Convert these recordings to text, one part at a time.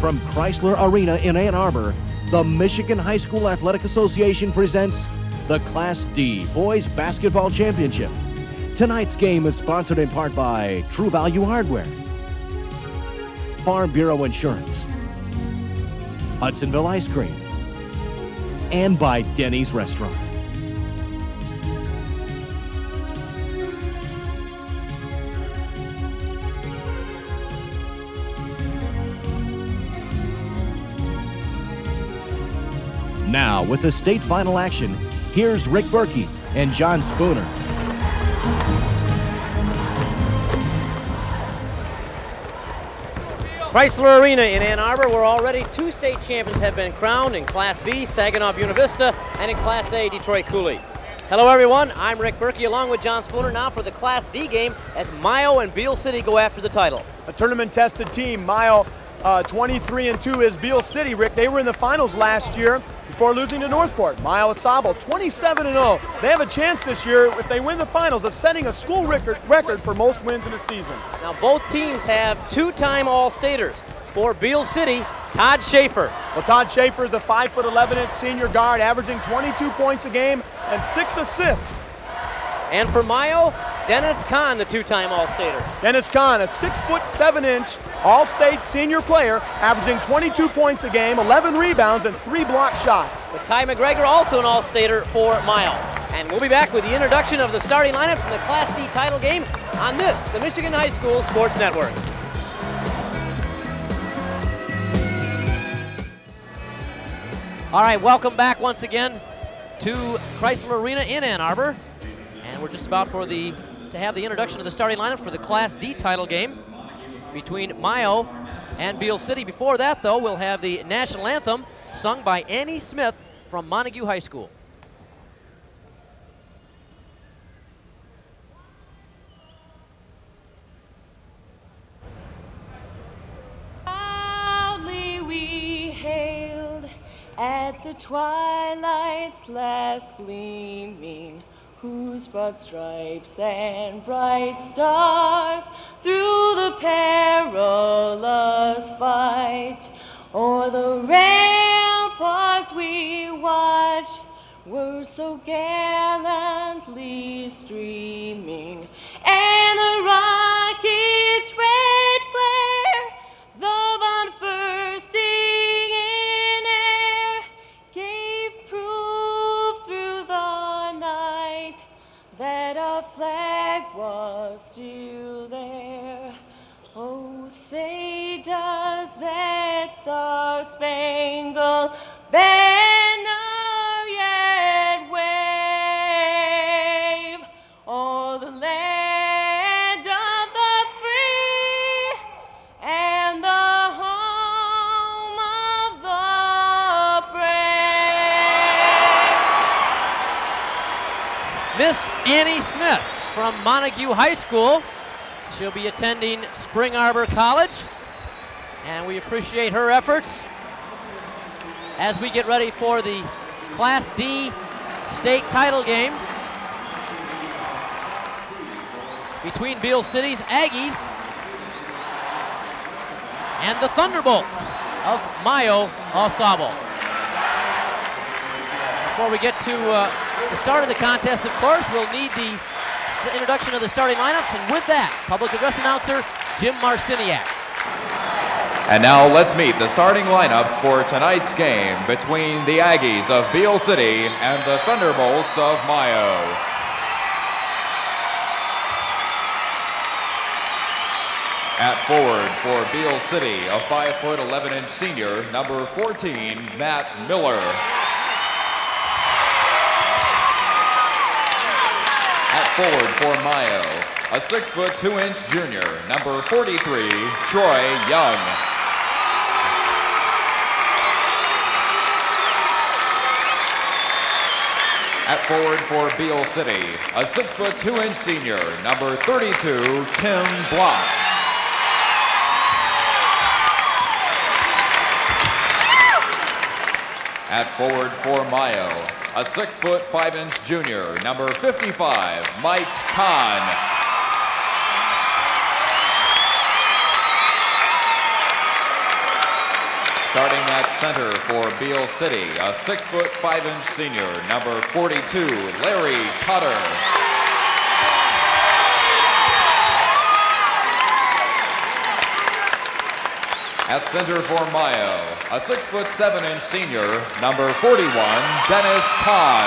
from Chrysler Arena in Ann Arbor, the Michigan High School Athletic Association presents the Class D Boys Basketball Championship. Tonight's game is sponsored in part by True Value Hardware, Farm Bureau Insurance, Hudsonville Ice Cream, and by Denny's Restaurant. Now, with the state final action, here's Rick Berkey and John Spooner. Chrysler Arena in Ann Arbor, where already two state champions have been crowned in Class B, Saginaw Buena Vista, and in Class A, Detroit Cooley. Hello, everyone. I'm Rick Berkey, along with John Spooner, now for the Class D game as Mio and Beal City go after the title. a tournament tested team. Mio uh, 23 and 2 is Beal City. Rick, they were in the finals last year before losing to Northport. Mio AuSable 27 and 0. They have a chance this year if they win the finals of setting a school record record for most wins in a season. Now, both teams have two-time All-Staters. For Beal City, Todd Schafer. Well, Todd Schafer is a 5 foot 11 inch senior guard, averaging 22 points a game and six assists. And for Mio, Dennis Kann, the two-time All-Stater. Dennis Kann, a 6 foot 7 inch All-State senior player, averaging 22 points a game, 11 rebounds, and three block shots. With Ty McGregor, also an All-Stater for Mio. And we'll be back with the introduction of the starting lineup from the Class D title game on this, the Michigan High School Sports Network. All right, welcome back once again to Chrysler Arena in Ann Arbor. We're just about for the to have the introduction of the starting lineup for the Class D title game between Mio and Beal City. Before that, though, we'll have the national anthem sung by Annie Smith from Montague High School. Proudly we hailed at the twilight's last gleaming, whose broad stripes and bright stars through the perilous fight. O'er the ramparts we watched were so gallantly streaming, and the rocket's red glare, the bombs bursting still there. Oh, say does that star-spangled banner yet wave o'er the land of the free and the home of the brave? Miss Annie Smith from Montague High School. She'll be attending Spring Arbor College, and we appreciate her efforts as we get ready for the Class D state title game between Beal City's Aggies and the Thunderbolts of Mio AuSable. Before we get to uh, the start of the contest, of course, we'll need the s- introduction of the starting lineups, and with that, public address announcer Jim Marciniak. And now let's meet the starting lineups for tonight's game between the Aggies of Beal City and the Thunderbolts of Mio. At forward for Beal City, a 5 foot 11 inch senior, number 14, Matt Miller. Forward for Mio, a 6 foot 2 inch junior, number 43, Troy Young. At forward for Beal City, a 6 foot 2 inch senior, number 32, Tim Block. At forward for Mio, a six foot five inch junior, number 55, Mike Kann. Starting at center for Beal City, a six foot five inch senior, number 42, Larry Cotter. At center for Mio, a six foot seven inch senior, number 41, Dennis Kann.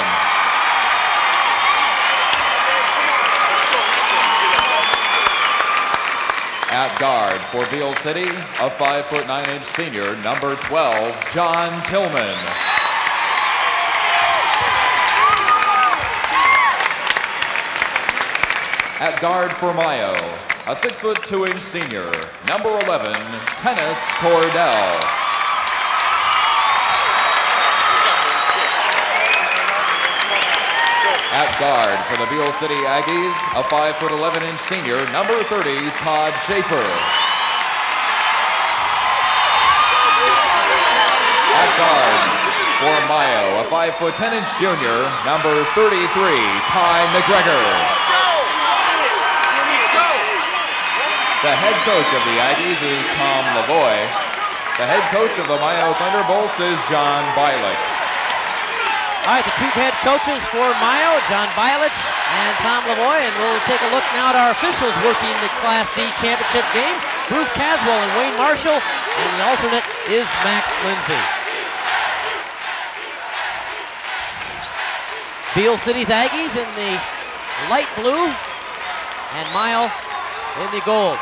At guard for Beal City, a five foot nine inch senior, number 12, John Tillman. At guard for Mio, a six foot two inch senior, number 11, Tennis Cordell. At guard for the Beal City Aggies, a 5 foot 11 inch senior, number 30, Todd Schafer. At guard for Mio, a 5 foot 10 inch junior, number 33, Ty McGregor. The head coach of the Aggies is Tom Lavoy. The head coach of the Mio Thunderbolts is John Beilich. All right, the two head coaches for Mio, John Beilich and Tom Lavoy, and we'll take a look now at our officials working the Class D championship game. Bruce Caswell and Wayne Marshall, and the alternate is Max Lindsay. Beal City's Aggies in the light blue, and Mio in the gold.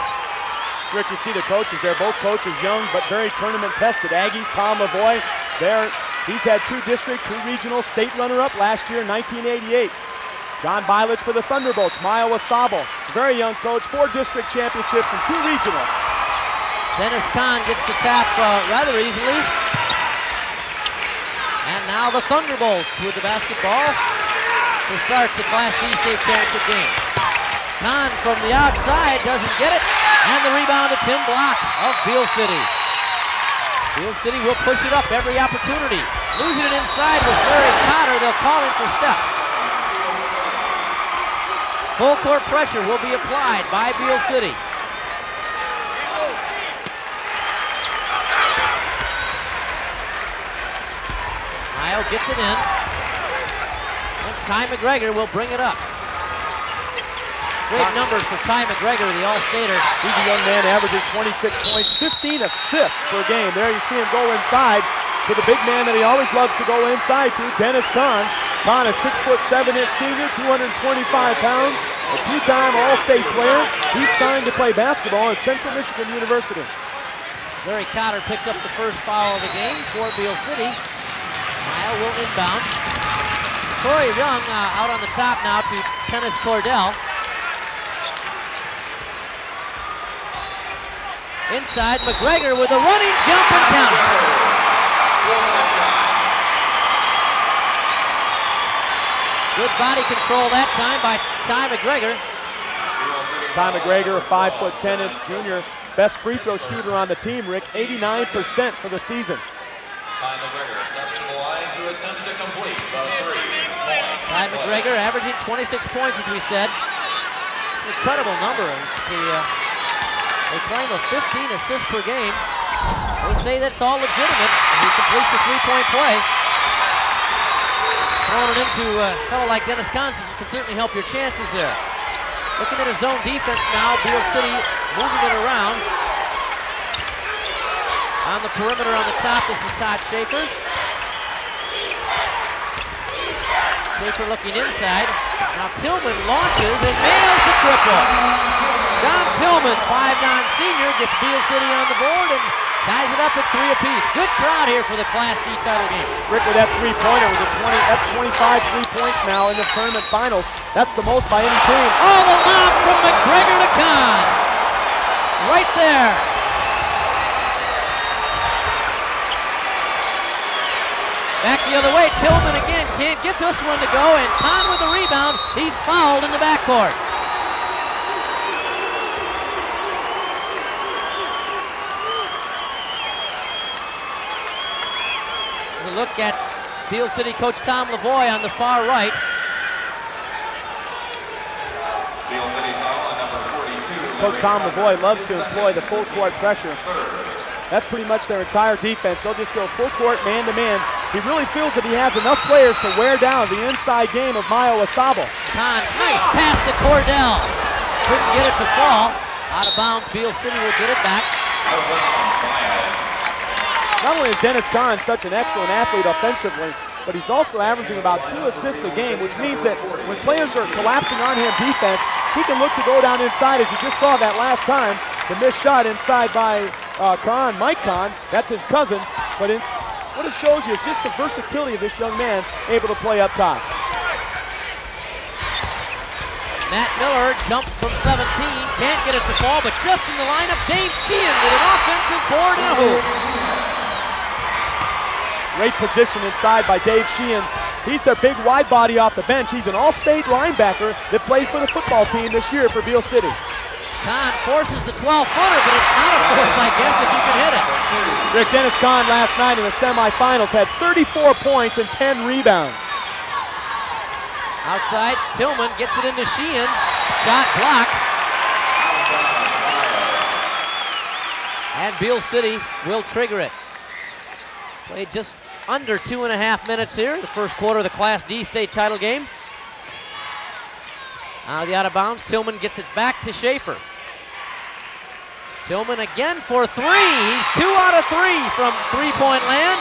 Rick, you see the coaches there. Both coaches young but very tournament tested. Aggies, Tom Lavoy, there. He's had two district, two regional, state runner-up last year in 1988. John Beilich for the Thunderbolts, Mio AuSable, very young coach, four district championships and two regional. Dennis Kann gets the tap uh, rather easily. And now the Thunderbolts with the basketball to start the Class D state championship game. Kann from the outside doesn't get it. And the rebound to Tim Block of Beal City. Beal City will push it up every opportunity. Losing it inside was Larry Cotter. They'll call him for steps. Full court pressure will be applied by Beal City. Mio gets it in. And Ty McGregor will bring it up. Great numbers for Ty McGregor, the All-Stater. He's a young man averaging 26 points, 15 assists per game. There you see him go inside to the big man that he always loves to go inside to, Dennis Kann. Kann, a six foot seven inch senior, 225 pounds, a two-time All-State player. He's signed to play basketball at Central Michigan University. Larry Cotter picks up the first foul of the game for Beal City. Mio will inbound. Corey Young uh, out on the top now to Tennis Cordell. Inside, McGregor with a running jump and count. Good body control that time by Ty McGregor. Ty McGregor, a five foot 10 inch junior, best free throw shooter on the team, Rick, 89% for the season. Ty McGregor steps to the line to attempt to complete the three-point Ty McGregor averaging 26 points, as we said. It's an incredible number. The, uh, they claim a 15 assists per game. They say that's all legitimate. He completes a three-point play. Throwing it into uh, a fellow like Dennis Constance can certainly help your chances there. Looking at his zone defense now, Beal City moving it around. On the perimeter on the top, this is Todd Schafer. Schafer looking inside. Now Tillman launches and nails the triple. John Tillman, 5'9 senior, gets Beal City on the board and ties it up at three apiece. Good crowd here for the Class D title game. Rick with that three-pointer was a 20, that's 25 three points now in the tournament finals. That's the most by any team. Oh, the lob from McGregor to Kann. Right there. Back the other way, Tillman again can't get this one to go, and Kann with the rebound. He's fouled in the backcourt. Look at Beal City coach Tom Lavoy on the far right. Beal City foul on uh, number 42. Coach Tom Lavoy loves to employ the full court pressure. That's pretty much their entire defense. They'll just go full court, man to man. He really feels that he has enough players to wear down the inside game of Mio AuSable. Kann, nice pass to Cordell. Couldn't get it to fall. Out of bounds, Beal City will get it back. Not only is Dennis Kann such an excellent athlete offensively, but he's also averaging about two assists a game, which means that when players are collapsing on him defense, he can look to go down inside, as you just saw that last time. The missed shot inside by uh, Kann, Mike Kann, that's his cousin, but it's, what it shows you is just the versatility of this young man able to play up top. Matt Miller jumped from 17, can't get it to fall, but just in the lineup, Dave Sheehan with an offensive board and a hoop. Great position inside by Dave Sheehan. He's their big wide body off the bench. He's an all-state linebacker that played for the football team this year for Beal City. Kann forces the 12-footer, but it's not a force, I guess, if you can hit it. Rick Dennis Kann last night in the semifinals had 34 points and 10 rebounds. Outside, Tillman gets it into Sheehan. Shot blocked. And Beal City will trigger it. Played just under two and a half minutes here, the first quarter of the Class D state title game. Out of the out of bounds, Tillman gets it back to Schafer. Tillman again for three. He's two out of three from three-point land.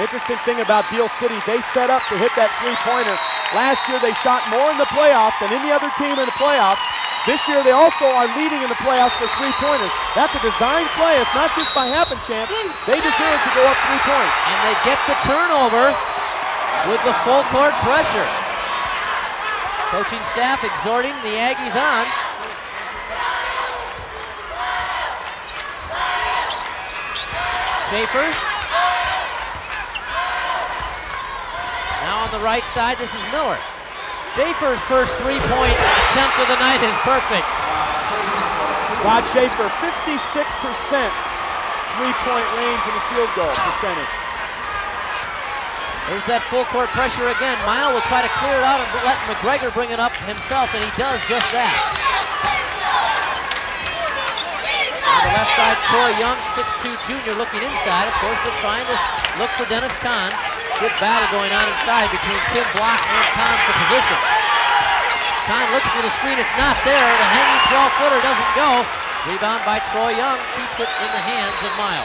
Interesting thing about Beal City, they set up to hit that three-pointer. Last year they shot more in the playoffs than any other team in the playoffs. This year they also are leading in the playoffs for three-pointers. That's a design play. It's not just by happen chance. They deserve to go up three points. And they get the turnover with the full court pressure. Coaching staff exhorting the Aggies on. Schafer. Now on the right side, this is Miller. Schafer's first three-point attempt of the night is perfect. Rod Schafer, 56% three-point range in the field goal percentage. There's that full court pressure again. Mio will try to clear it out and let McGregor bring it up himself, and he does just that. On the left side, Troy Young, 6'2 junior, looking inside. Of course, they're trying to look for Dennis Kann. Good battle going on inside between Tim Block and Kann for position. Kann looks for the screen, it's not there. The hanging 12-footer doesn't go. Rebound by Troy Young, keeps it in the hands of Mio.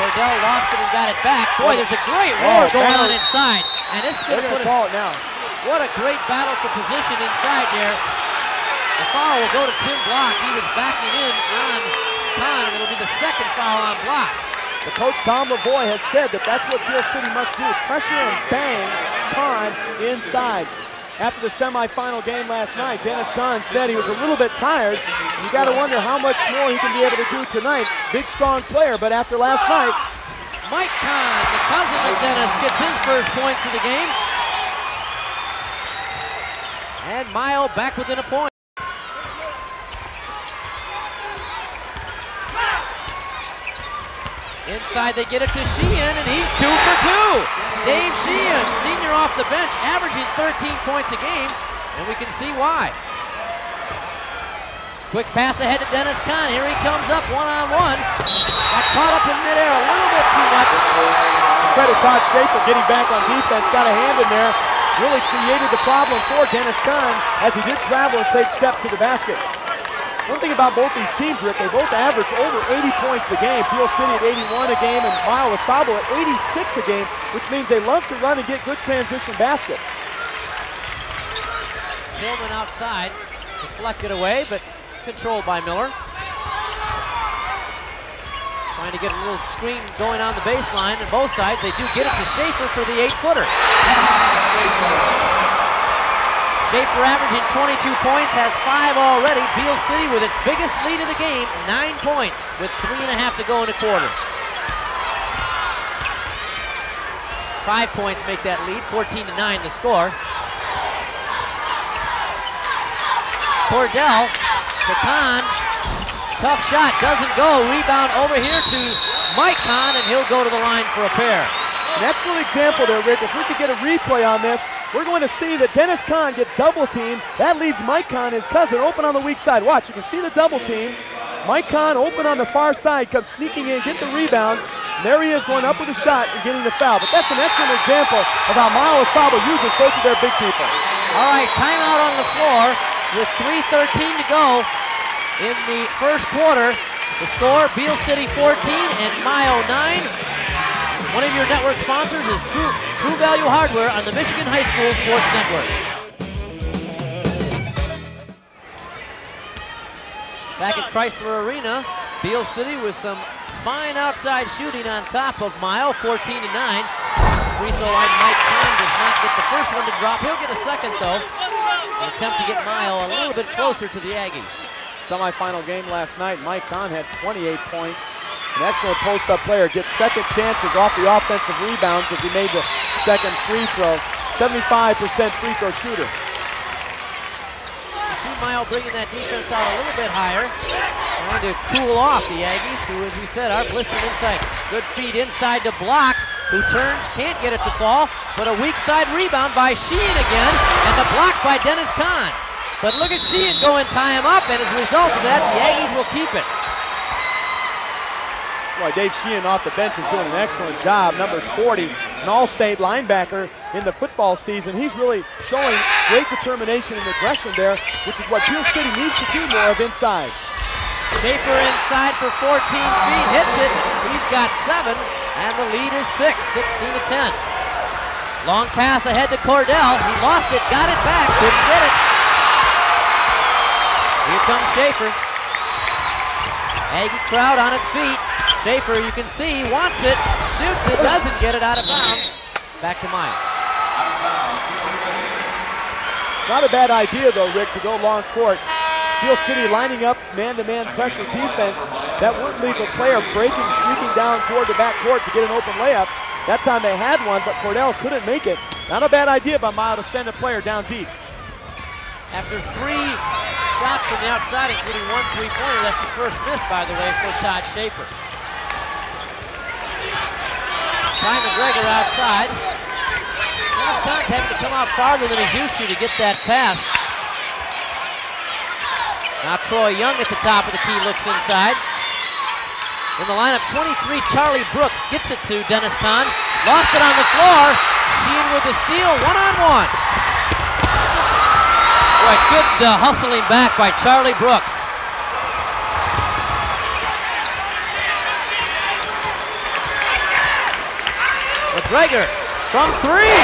Cordell lost it and got it back. Boy, there's a great war Oh, going on inside. And this is going to put to us. now. What a great battle for position inside there. The foul will go to Tim Block. He was backing in on Kann, and it'll be the second foul on Block. Coach Tom Lavoy has said that that's what Beal City must do. Pressure and bang Kann inside. After the semifinal game last night, Dennis Kann said he was a little bit tired. You got to wonder how much more he can be able to do tonight. Big, strong player, but after last night, Mike Kann, the cousin of Dennis, gets his first points of the game. And Mio back within a point. Inside they get it to Sheehan, and he's two for two. Dave Sheehan, senior off the bench, averaging 13 points a game, and we can see why. Quick pass ahead to Dennis Kann. Here he comes up one-on-one. Got caught up in midair a little bit too much. credit Todd Schafer getting back on defense, got a hand in there. Really created the problem for Dennis Kann as he did travel and take steps to the basket. One thing about both these teams, Rick, they both average over 80 points a game. Beal City at 81 a game and Mio AuSable at 86 a game, which means they love to run and get good transition baskets. Tillman outside, deflected away, but controlled by Miller. Trying to get a little screen going on the baseline on both sides. They do get it to Schafer for the eight-footer. Schafer averaging 22 points, has five already. Beal City with its biggest lead of the game, nine points with three and a half to go in the quarter. Five points make that lead, 14 to nine the score. Cordell to Kann. Tough shot, doesn't go. Rebound over here to Mike Kann, and he'll go to the line for a pair. An excellent example there, Rick. If we could get a replay on this, we're going to see that Dennis Kann gets double teamed. That leaves Mike Kann, his cousin, open on the weak side. Watch, you can see the double team. Mike Kann open on the far side, comes sneaking in, get the rebound. And there he is going up with a shot and getting the foul. But that's an excellent example of how Mio AuSable uses both of their big people. All right, timeout on the floor with 3.13 to go in the first quarter. The score, Beal City 14 and Mio 9. One of your network sponsors is True, True Value Hardware on the Michigan High School Sports Network. Back at Chrysler Arena, Beal City with some fine outside shooting on top of Mio, 14 to 9. Free throw line, Mike Kann does not get the first one to drop. He'll get a second though. An attempt to get Mio a little bit closer to the Aggies. Semifinal game last night, Mike Kann had 28 points. An excellent post-up player gets second chances off the offensive rebounds as he made the second free throw. 75% free throw shooter. You see Mio bringing that defense out a little bit higher. Trying to cool off the Aggies, who, as we said, are blistering inside. Good feed inside to block, who turns, can't get it to fall, but a weak side rebound by Sheehan again, and the block by Dennis Kann. But look at Sheehan go and tie him up, and as a result of that, the Aggies will keep it. Boy, Dave Sheehan off the bench is doing an excellent job. Number 40, an all-state linebacker in the football season. He's really showing great determination and aggression there, which is what Beal City needs to do more of inside. Schafer inside for 14 feet, hits it. He's got seven, and the lead is six, 16 to 10. Long pass ahead to Cordell. He lost it, got it back, didn't get it. Here comes Schafer. Aggie crowd on its feet. Schafer, you can see, wants it, shoots it, doesn't get it out of bounds. Back to Meyer. Not a bad idea, though, Rick, to go long court. Beal City lining up man-to-man pressure defense. That would leave a player breaking, streaking down toward the back court to get an open layup. That time they had one, but Cordell couldn't make it. Not a bad idea by Mio to send a player down deep. After three shots from the outside, including one three-pointer, that's the first miss, by the way, for Todd Schafer. Ty McGregor outside. Kann's having to come out farther than he's used to to get that pass. Now Troy Young at the top of the key looks inside. In the lineup, 23, Charlie Brooks gets it to Dennis Kann. Lost it on the floor. Sheehan with the steal, one-on-one. Boy, good uh, hustling back by Charlie Brooks. McGregor from three.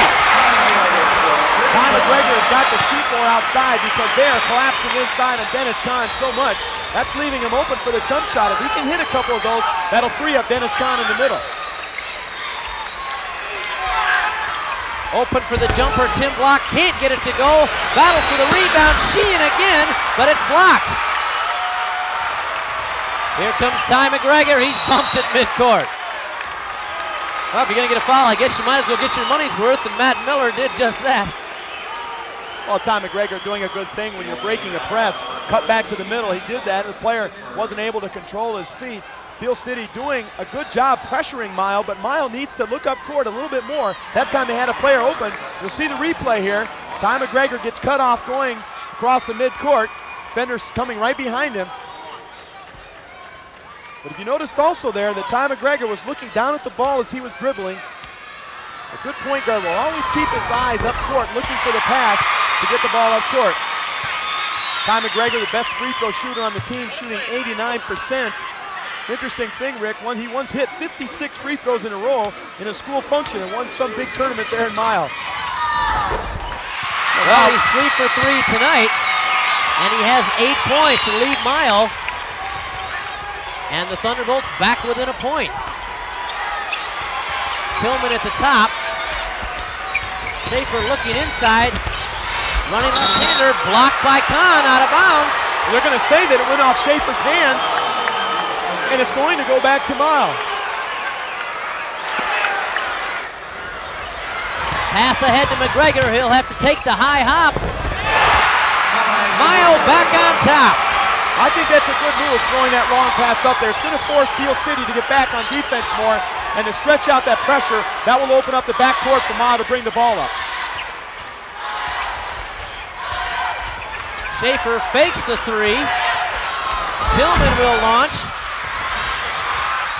Ty McGregor has got the sheet more outside because they are collapsing inside on Dennis Kann so much. That's leaving him open for the jump shot. If he can hit a couple of those, that'll free up Dennis Kann in the middle. Open for the jumper, Tim Block can't get it to go. Battle for the rebound, Sheehan again, but it's blocked. Here comes Ty McGregor, he's bumped at midcourt. Well, if you're gonna get a foul, I guess you might as well get your money's worth, and Matt Miller did just that. Well, Ty McGregor doing a good thing when you're breaking a press. Cut back to the middle, he did that, the player wasn't able to control his feet. Beal City doing a good job pressuring Mio, but Mio needs to look up court a little bit more. That time they had a player open. You'll see the replay here. Ty McGregor gets cut off going across the midcourt. Fender's coming right behind him. But if you noticed also there that Ty McGregor was looking down at the ball as he was dribbling. A good point guard will always keep his eyes up court looking for the pass to get the ball up court. Ty McGregor, the best free throw shooter on the team, shooting 89%. Interesting thing, Rick, when he once hit 56 free throws in a row in a school function and won some big tournament there in Mio. Well, he's three for three tonight, and he has eight points to lead Mio. And the Thunderbolts back within a point. Tillman at the top. Schafer looking inside. Running left-hander, blocked by Kann, out of bounds. They're going to say that it went off Schafer's hands, and it's going to go back to Mio. Pass ahead to McGregor. He'll have to take the high hop. Mio back on top. I think that's a good move, throwing that long pass up there. It's going to force Beal City to get back on defense more and to stretch out that pressure. That will open up the backcourt for Ma to bring the ball up. Schafer fakes the three. Tillman will launch.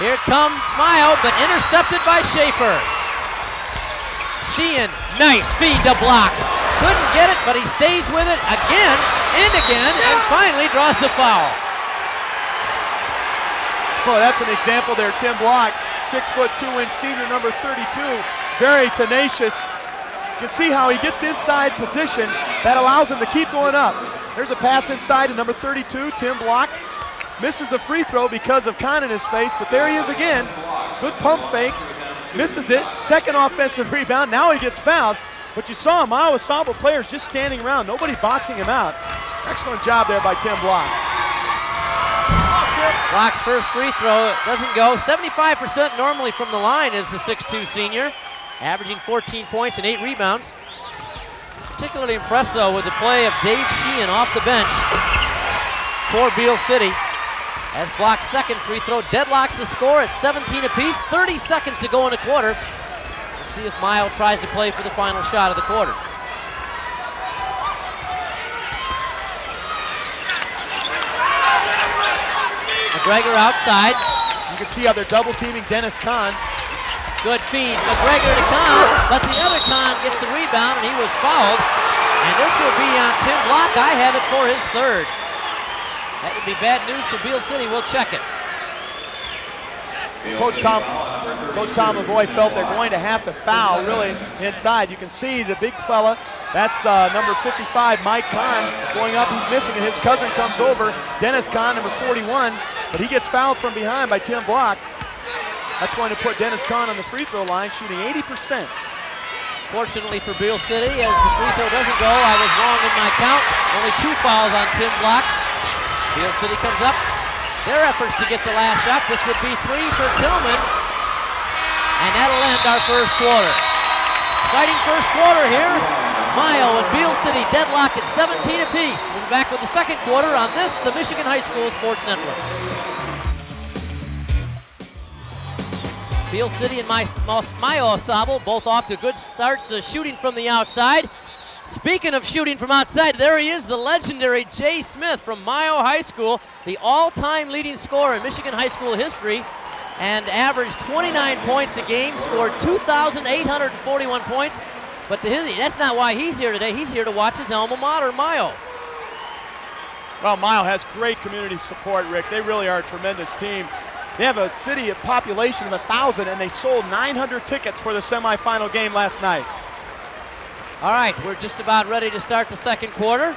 Here comes Mio, but intercepted by Schafer. Sheehan, nice feed to block. Couldn't get it, but he stays with it again and again, and finally draws the foul. Boy, that's an example there. Tim Block, six foot two inch senior, number 32, very tenacious. You can see how he gets inside position. That allows him to keep going up. There's a pass inside to number 32, Tim Block. Misses the free throw because of Kann in his face, but there he is again. Good pump fake. Misses it. Second offensive rebound. Now he gets fouled. But you saw him, Mio AuSable players just standing around. Nobody boxing him out. Excellent job there by Tim Block. Block's first free throw doesn't go. 75% normally from the line is the 6'2 senior, averaging 14 points and 8 rebounds. Particularly impressed, though, with the play of Dave Sheehan off the bench for Beal City. As Block's second free throw deadlocks the score at 17 apiece. 30 seconds to go in the quarter. Let's see if Mio tries to play for the final shot of the quarter. McGregor outside. You can see how they're double teaming Dennis Kann. Good feed. McGregor to Kann, but the other Kann gets the rebound and he was fouled. And this will be on Tim Block. I have it for his third. That would be bad news for Beal City. We'll check it. Coach Tom, Coach Tom Lavoy felt they're going to have to foul really inside. You can see the big fella. That's uh, number 55, Mike Kann, going up. He's missing it. His cousin comes over. Dennis Kann, number 41, but he gets fouled from behind by Tim Block. That's going to put Dennis Kann on the free throw line, shooting 80%. Fortunately for Beal City, as the free throw doesn't go, I was wrong in my count. Only two fouls on Tim Block. Beal City comes up. Their efforts to get the last shot. This would be three for Tillman. And that'll end our first quarter. Exciting first quarter here. Mio and Beal City deadlocked at 17 apiece. We'll be back with the second quarter on this, the Michigan High School Sports Network. Beal City and Mio AuSable both off to good starts uh, shooting from the outside. Speaking of shooting from outside, there he is, the legendary Jay Smith from Mio High School, the all-time leading scorer in Michigan high school history, and averaged 29 points a game, scored 2,841 points. But the, that's not why he's here today. He's here to watch his alma mater, Mio. Well, Mio has great community support, Rick. They really are a tremendous team. They have a city population of 1,000, and they sold 900 tickets for the semifinal game last night. All right, we're just about ready to start the second quarter.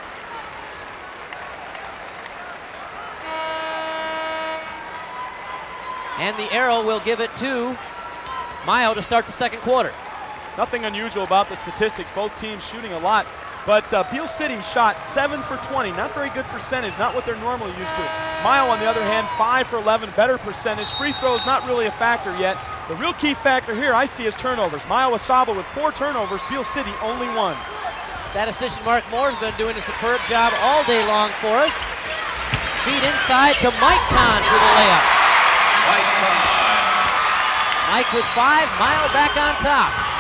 And the arrow will give it to Mio to start the second quarter. Nothing unusual about the statistics. Both teams shooting a lot. But uh, Beal City shot 7 for 20. Not very good percentage, not what they're normally used to. Mio, on the other hand, 5 for 11, better percentage. Free throws not really a factor yet. The real key factor here I see is turnovers. Mio AuSable with four turnovers, Beal City only one. Statistician Mark Moore has been doing a superb job all day long for us. Feed inside to Mike Kann for the layup. Mike Mike with five, Mio back on top.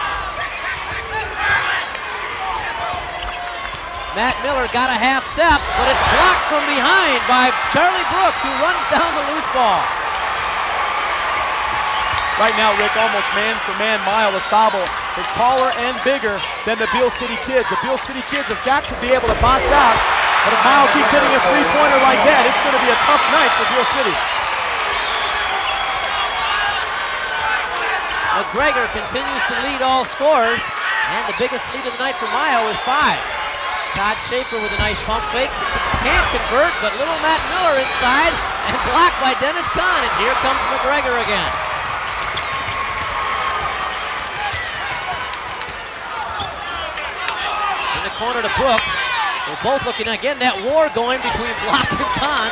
Matt Miller got a half step, but it's blocked from behind by Charlie Brooks, who runs down the loose ball. Right now, Rick, almost man for man, Mio AuSable is taller and bigger than the Beal City kids. The Beal City kids have got to be able to box out, but if Mio keeps hitting a three-pointer like that, it's going to be a tough night for Beal City. McGregor continues to lead all scorers, and the biggest lead of the night for Mio is five. Todd Schafer with a nice pump fake. Can't convert, but little Matt Miller inside and blocked by Dennis Kann. And here comes McGregor again. In the corner to Brooks. They're both looking again that war going between Block and Kann.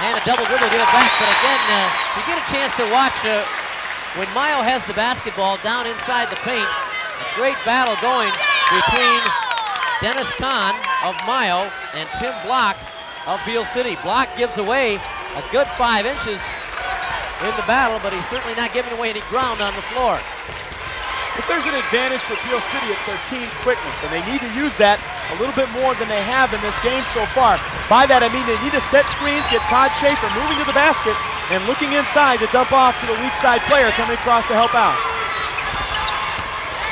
And a double dribble, give it back. But again, uh, you get a chance to watch uh, when Mio has the basketball down inside the paint. A great battle going between Dennis Kann of Mio and Tim Block of Beal City. Block gives away a good five inches in the battle, but he's certainly not giving away any ground on the floor. If there's an advantage for Beal City, it's their team quickness, and they need to use that a little bit more than they have in this game so far. By that, I mean they need to set screens, get Todd Schafer moving to the basket, and looking inside to dump off to the weak side player coming across to help out.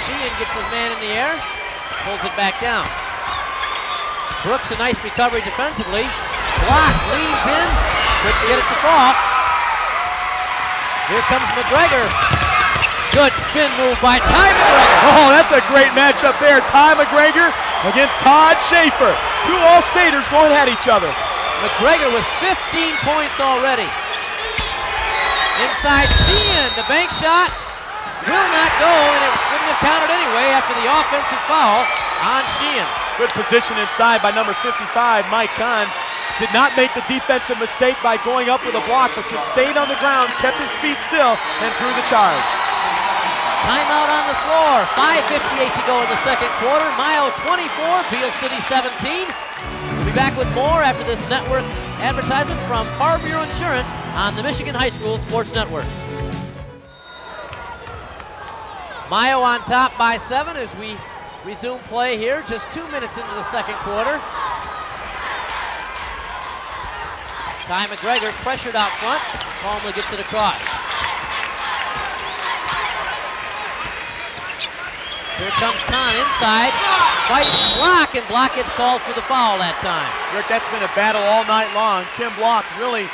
Sheehan gets his man in the air, pulls it back down. Brooks, a nice recovery defensively. Block leads in, couldn't get it to fall. Here comes McGregor. Good spin move by Ty McGregor. Oh, that's a great matchup there. Ty McGregor against Todd Schafer. Two All-Staters going at each other. McGregor with 15 points already. Inside Sheehan, the bank shot will not go, and it wouldn't have counted anyway after the offensive foul on Sheehan. Good position inside by number 55, Mike Kann. Did not make the defensive mistake by going up with a block, but just stayed on the ground, kept his feet still, and drew the charge. Timeout on the floor. 5.58 to go in the second quarter. Mio 24, Beal City 17. We'll be back with more after this network advertisement from Bureau Insurance on the Michigan High School Sports Network. Mio on top by seven as we resume play here, just two minutes into the second quarter. Ty McGregor pressured out front, calmly gets it across. Here comes Kann inside, fights block, and block gets called for the foul that time. Rick, that's been a battle all night long. Tim Block really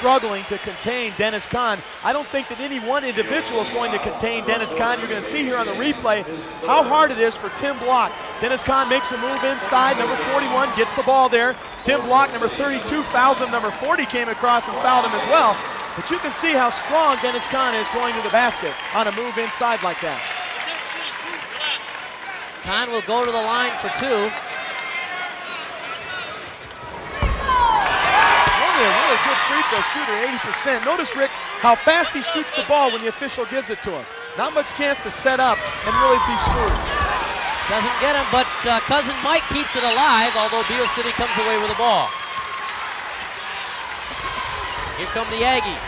struggling to contain Dennis Kann. I don't think that any one individual is going to contain Dennis Kann. You're going to see here on the replay how hard it is for Tim Block. Dennis Kann makes a move inside. Number 41 gets the ball there. Tim Block, number 32, fouls him. Number 40 came across and fouled him as well. But you can see how strong Dennis Kann is going to the basket on a move inside like that. Kann will go to the line for two. A really good free throw shooter, 80%. Notice, Rick, how fast he shoots the ball when the official gives it to him. Not much chance to set up and really be smooth. Doesn't get him, but uh, cousin Mike keeps it alive, although Beal City comes away with the ball. Here come the Aggies.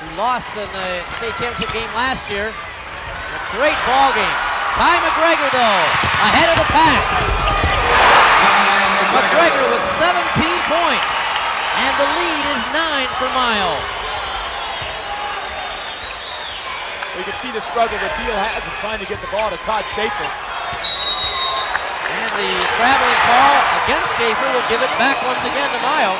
Who lost in the state championship game last year. A great ball game. Ty McGregor, though, ahead of the pack. McGregor with 17 points, and the lead is nine for Mio. We can see the struggle that Beal has in trying to get the ball to Todd Schafer. And the traveling call against Schafer will give it back once again to Mio.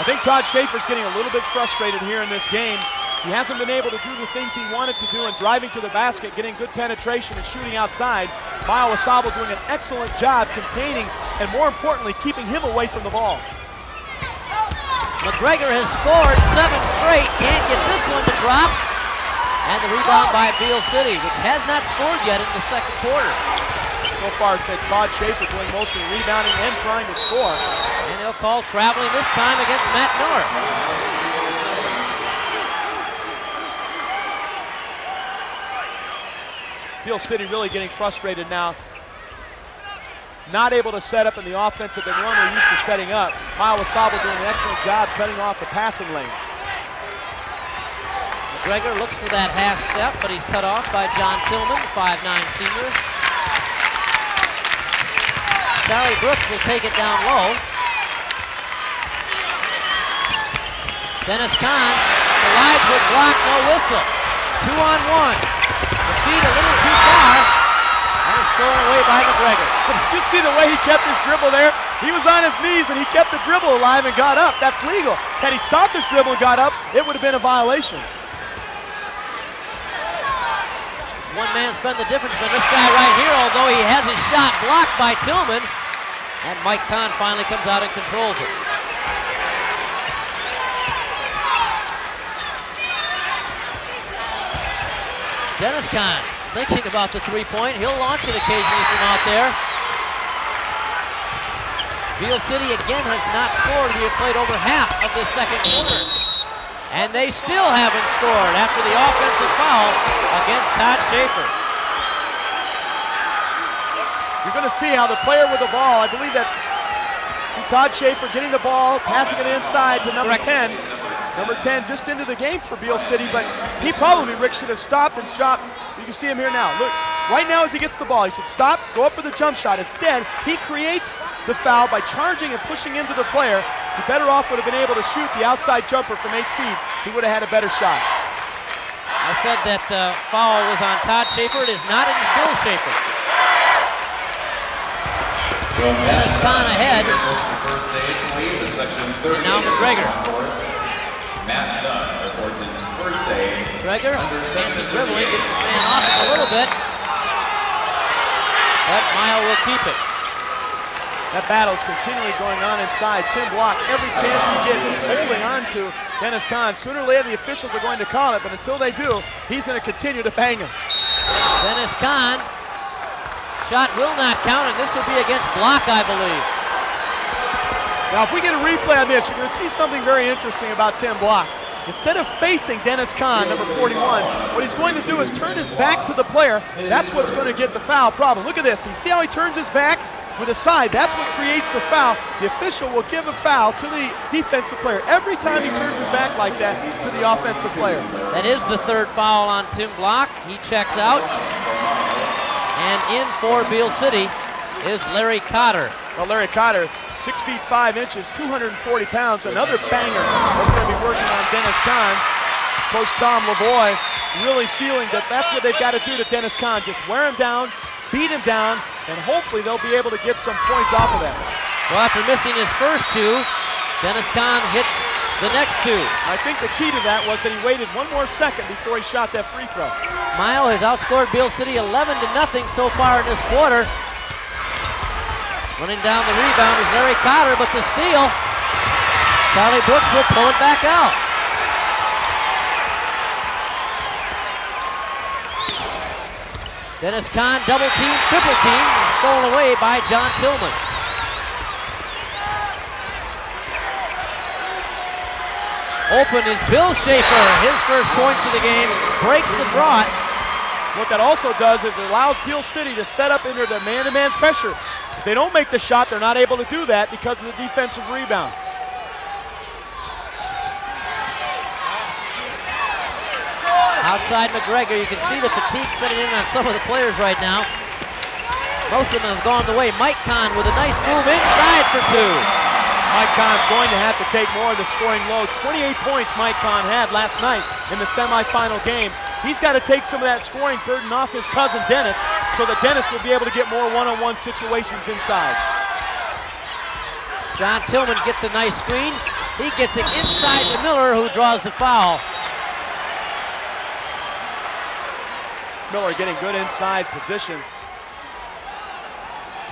I think Todd Schafer's getting a little bit frustrated here in this game. He hasn't been able to do the things he wanted to do in driving to the basket, getting good penetration and shooting outside. Mio AuSable doing an excellent job containing and more importantly, keeping him away from the ball. McGregor has scored seven straight, can't get this one to drop. And the rebound by Beal City, which has not scored yet in the second quarter. So far it's been Todd Schafer doing most of the rebounding and trying to score. And he'll call traveling this time against Matt North. Beal City really getting frustrated now. Not able to set up in the offense that they're normally used to setting up. Mio AuSable doing an excellent job cutting off the passing lanes. McGregor looks for that half step, but he's cut off by John Tillman, 5'9 senior. Charlie Brooks will take it down low. Dennis Kann collides with block, no whistle. Two on one. The feet a little too far. It's stolen away by McGregor. But did you see the way he kept his dribble there? He was on his knees and he kept the dribble alive and got up. That's legal. Had he stopped this dribble and got up, it would have been a violation. One man's been the difference, but this guy right here, although he has his shot blocked by Tillman, and Mike Kann finally comes out and controls it. Dennis Kann thinking about the three-point. He'll launch it occasionally from out there. Beal City again has not scored. We have played over half of this second quarter. And they still haven't scored after the offensive foul against Todd Schafer. You You're going to see how the player with the ball, I believe that's Todd Schafer getting the ball, passing it inside to number 10. Number 10 just into the game for Beal City, but he probably, Rick, should have stopped and dropped. You can see him here now. Look, right now as he gets the ball, he should stop, go up for the jump shot. Instead, he creates the foul by charging and pushing into the player. He better off would have been able to shoot the outside jumper from eight feet. He would have had a better shot. I said that uh, foul was on Todd Schafer. It is not. It is Bill Schaefer. Dennis Kann ahead. First stage, please, to section 38. And now McGregor. Matt Dunn reports in first stage. McGregor, fancy dribbling, gets his man off a little bit. But Mio will keep it. That battle's continually going on inside. Tim Block, every chance he gets, he's holding on to Dennis Kann. Sooner or later, the officials are going to call it, but until they do, he's going to continue to bang him. Dennis Kann. Shot will not count, and this will be against Block, I believe. Now, if we get a replay on this, you're going to see something very interesting about Tim Block. Instead of facing Dennis Kann, number 41, what he's going to do is turn his back to the player. That's what's going to get the foul problem. Look at this. You see how he turns his back? with a side. That's what creates the foul. The official will give a foul to the defensive player every time he turns his back like that to the offensive player. That is the third foul on Tim Block. He checks out. And in for Beal City is Larry Cotter. Well, Larry Cotter, six feet five inches, 240 pounds, another banger that's going to be working on Dennis Kann. Coach Tom Lavoie really feeling that that's what they've got to do to Dennis Kann, just wear him down, beat him down, and hopefully they'll be able to get some points off of that. Well, after missing his first two, Dennis Kann hits the next two. I think the key to that was that he waited one more second before he shot that free throw. Mio has outscored Beal City 11 to nothing so far in this quarter. Running down the rebound is Larry Cotter, but the steal, Charlie Brooks will pull it back out. Dennis Kann double team, triple team, stolen away by John Tillman. Open is Bill Schaefer. His first points of the game breaks the drought. What that also does is it allows Beal City to set up into their man-to-man pressure. If they don't make the shot, they're not able to do that because of the defensive rebound. Outside McGregor, you can see the fatigue setting in on some of the players right now. Most of them have gone the way. Mike Kann with a nice move inside for two. Mike Kann's going to have to take more of the scoring load. 28 points Mike Kann had last night in the semifinal game. He's got to take some of that scoring burden off his cousin Dennis so that Dennis will be able to get more one-on-one situations inside. John Tillman gets a nice screen. He gets it inside to Miller, who draws the foul. Miller getting good inside position.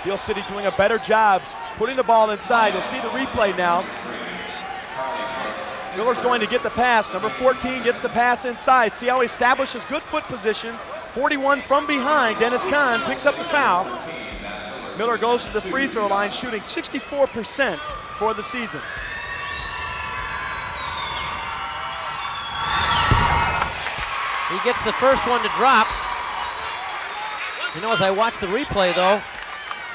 Beal City doing a better job putting the ball inside. You'll see the replay now. Miller's going to get the pass. Number 14 gets the pass inside. See how he establishes good foot position. 41 from behind. Dennis Kann picks up the foul. Miller goes to the free throw line shooting 64% for the season. He gets the first one to drop. You know, as I watched the replay, though,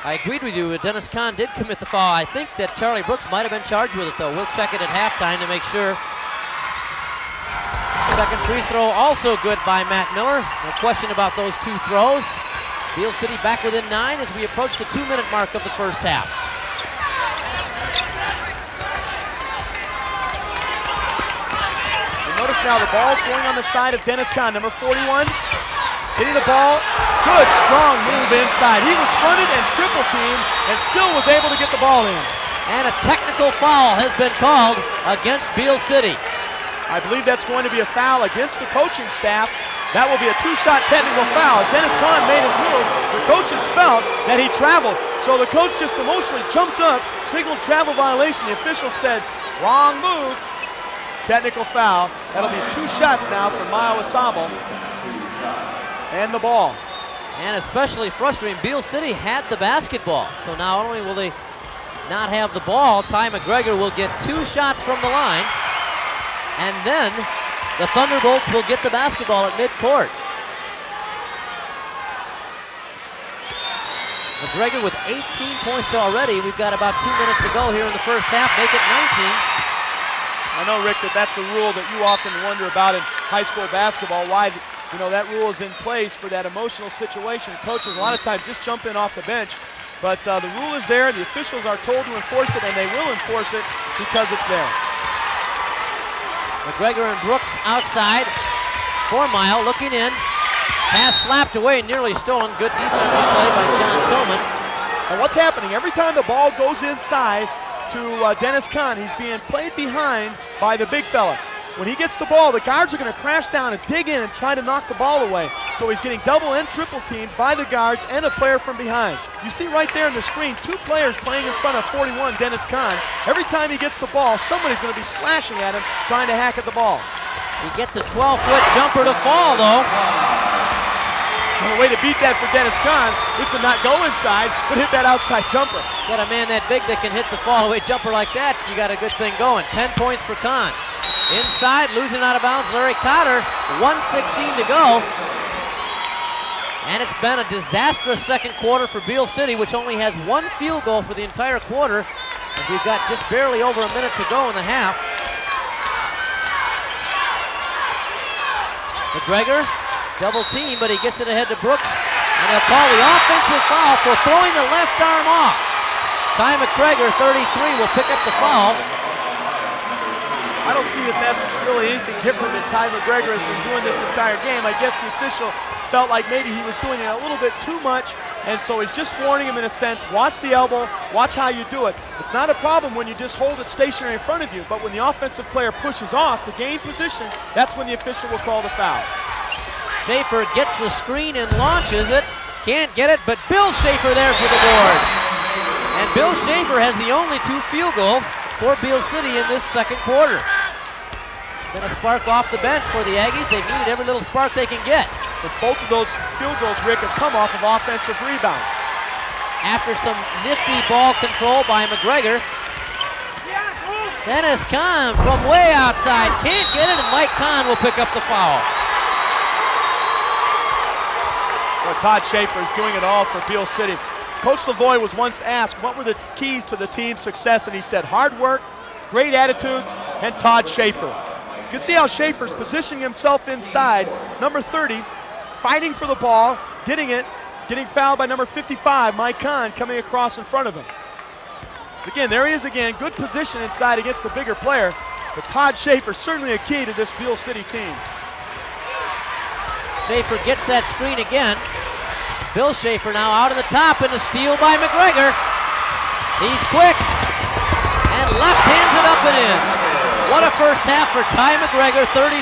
I agreed with you. Dennis Kann did commit the foul. I think that Charlie Brooks might have been charged with it, though. We'll check it at halftime to make sure. Second free throw also good by Matt Miller. No question about those two throws. Beal City back within nine as we approach the two-minute mark of the first half. You notice now the ball's going on the side of Dennis Kann, number 41. Hitting the ball, good strong move inside. He was fronted and triple teamed and still was able to get the ball in. And a technical foul has been called against Beal City. I believe that's going to be a foul against the coaching staff. That will be a two-shot technical foul. As Dennis Kann made his move, the coaches felt that he traveled. So the coach just emotionally jumped up, signaled travel violation. The official said, wrong move. Technical foul. That'll be two shots now for Mio AuSable. And the ball. And especially frustrating, Beal City had the basketball. So not only will they not have the ball, Ty McGregor will get two shots from the line. And then the Thunderbolts will get the basketball at midcourt. McGregor with 18 points already. We've got about two minutes to go here in the first half. Make it 19. I know, Rick, that that's a rule that you often wonder about in high school basketball. Why, you know, that rule is in place for that emotional situation. Coaches a lot of times just jump in off the bench, but uh, the rule is there. The officials are told to enforce it, and they will enforce it because it's there. McGregor and Brooks outside. Four mile looking in. Pass slapped away, nearly stolen. Good defensive play by John Tillman. And what's happening? Every time the ball goes inside to uh, Dennis Kann, he's being played behind by the big fella. When he gets the ball, the guards are going to crash down and dig in and try to knock the ball away. So he's getting double and triple teamed by the guards and a player from behind. You see right there on the screen, two players playing in front of 41, Dennis Kann. Every time he gets the ball, somebody's going to be slashing at him, trying to hack at the ball. He get the 12-foot jumper to fall, though. And the way to beat that for Dennis Kann is to not go inside, but hit that outside jumper. Got a man that big that can hit the fall-away jumper like that, you got a good thing going. 10 points for Kann. Inside, losing out of bounds, Larry Cotter. 116 to go. And it's been a disastrous second quarter for Beal City, which only has one field goal for the entire quarter. As we've got just barely over a minute to go in the half. McGregor, double team, but he gets it ahead to Brooks. And they'll call the offensive foul for throwing the left arm off. Ty McGregor, 33, will pick up the foul. I don't see that that's really anything different than Ty McGregor has been doing this entire game. I guess the official felt like maybe he was doing it a little bit too much, and so he's just warning him in a sense, watch the elbow, watch how you do it. It's not a problem when you just hold it stationary in front of you, but when the offensive player pushes off to gain position, that's when the official will call the foul. Schaefer gets the screen and launches it. Can't get it, but Bill Schaefer there for the board. And Bill Schaefer has the only two field goals for Beal City in this second quarter. Been a spark off the bench for the Aggies. They've needed every little spark they can get. But both of those field goals, Rick, have come off of offensive rebounds. After some nifty ball control by McGregor, Dennis Kann from way outside can't get it, and Mike Kann will pick up the foul. Well, Todd Schafer is doing it all for Beal City. Coach Lavoy was once asked what were the keys to the team's success, and he said hard work, great attitudes, and Todd Schafer. You can see how Schaefer's positioning himself inside, number 30, fighting for the ball, getting it, getting fouled by number 55, Mike Kann, coming across in front of him. Again, there he is again, good position inside against the bigger player, but Todd Schafer certainly a key to this Beal City team. Schaefer gets that screen again. Bill Schaefer now out of the top and a steal by McGregor. He's quick and left hands it up and in. What a first half for Ty McGregor, 33.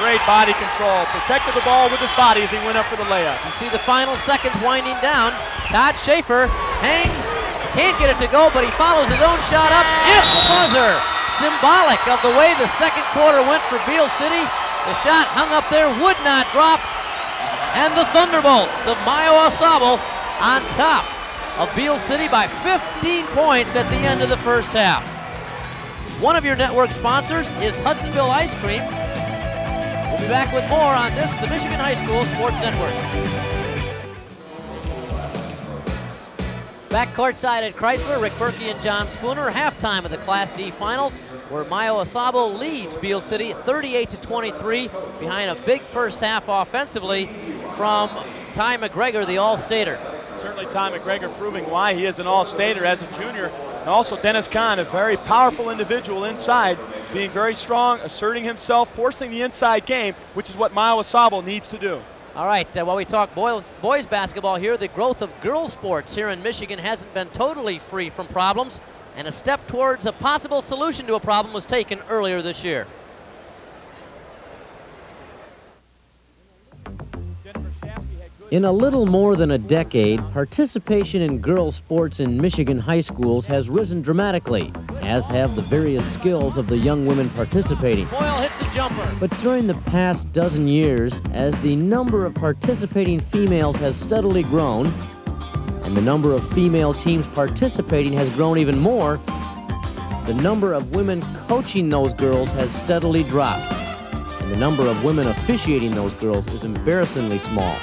Great body control, protected the ball with his body as he went up for the layup. You see the final seconds winding down. Todd Schafer hangs, can't get it to go, but he follows his own shot up at the buzzer. Symbolic of the way the second quarter went for Beal City. The shot hung up there, would not drop. And the Thunderbolts of Mio AuSable on top of Beal City by 15 points at the end of the first half. One of your network sponsors is Hudsonville Ice Cream. We'll be back with more on this, the Michigan High School Sports Network. Back courtside at Chrysler, Rick Berkey and John Spooner. Halftime of the Class D Finals, where Mio AuSable leads Beal City 38 to 23 behind a big first half offensively from Ty McGregor, the All-Stater. Certainly Ty McGregor proving why he is an all-stater as a junior. And also Dennis Kann, a very powerful individual inside, being very strong, asserting himself, forcing the inside game, which is what AuSable needs to do. All right, uh, while we talk boys, boys basketball here, the growth of girls sports here in Michigan hasn't been totally free from problems, and a step towards a possible solution to a problem was taken earlier this year. In a little more than a decade, participation in girls' sports in Michigan high schools has risen dramatically, as have the various skills of the young women participating. Boyle hits a jumper. But during the past dozen years, as the number of participating females has steadily grown, and the number of female teams participating has grown even more, the number of women coaching those girls has steadily dropped, and the number of women officiating those girls is embarrassingly small.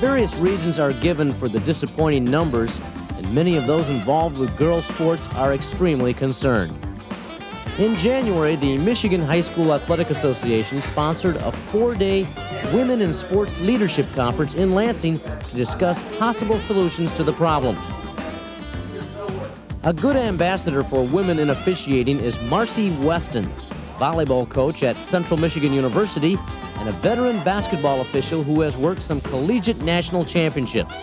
Various reasons are given for the disappointing numbers, and many of those involved with girls' sports are extremely concerned. In January, the Michigan High School Athletic Association sponsored a four day Women in Sports Leadership Conference in Lansing to discuss possible solutions to the problems. A good ambassador for women in officiating is Marcy Weston, volleyball coach at Central Michigan University and a veteran basketball official who has worked some collegiate national championships.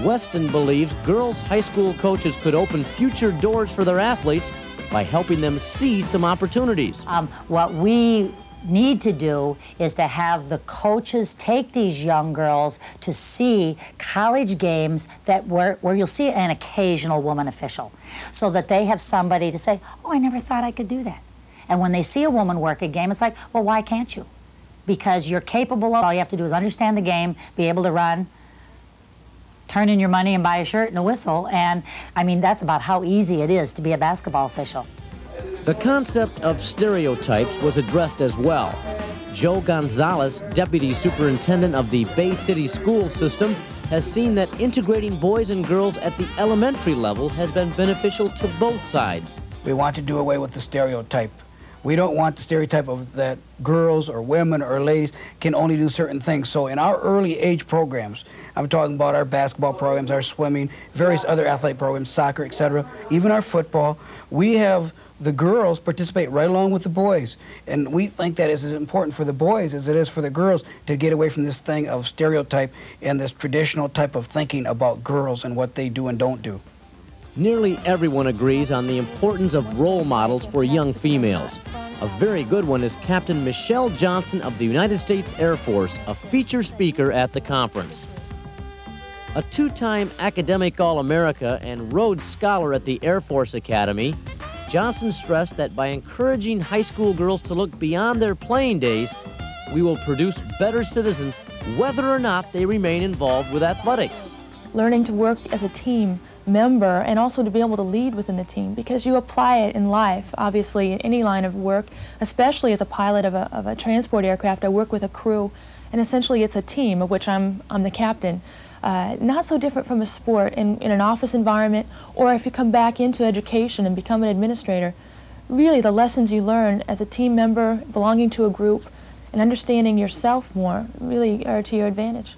Weston believes girls' high school coaches could open future doors for their athletes by helping them see some opportunities. Um, what we need to do is to have the coaches take these young girls to see college games that where, where you'll see an occasional woman official so that they have somebody to say oh i never thought i could do that and when they see a woman work a game it's like well why can't you because you're capable of all you have to do is understand the game be able to run turn in your money and buy a shirt and a whistle and i mean that's about how easy it is to be a basketball official The concept of stereotypes was addressed as well. Joe Gonzalez, Deputy Superintendent of the Bay City School System, has seen that integrating boys and girls at the elementary level has been beneficial to both sides. We want to do away with the stereotype. We don't want the stereotype of that girls or women or ladies can only do certain things. So in our early age programs, I'm talking about our basketball programs, our swimming, various other athletic programs, soccer, etc., even our football, we have the girls participate right along with the boys. And we think that is as important for the boys as it is for the girls to get away from this thing of stereotype and this traditional type of thinking about girls and what they do and don't do. Nearly everyone agrees on the importance of role models for young females. A very good one is Captain Michelle Johnson of the United States Air Force, a feature speaker at the conference. A two time academic All America and Rhodes Scholar at the Air Force Academy, Johnson stressed that by encouraging high school girls to look beyond their playing days, we will produce better citizens whether or not they remain involved with athletics. learning to work as a team member and also to be able to lead within the team because you apply it in life, obviously, in any line of work, especially as a pilot of a, of a transport aircraft. I work with a crew, and essentially it's a team of which I'm, I'm the captain. Uh, not so different from a sport in, in an office environment or if you come back into education and become an administrator. Really, the lessons you learn as a team member, belonging to a group, and understanding yourself more really are to your advantage.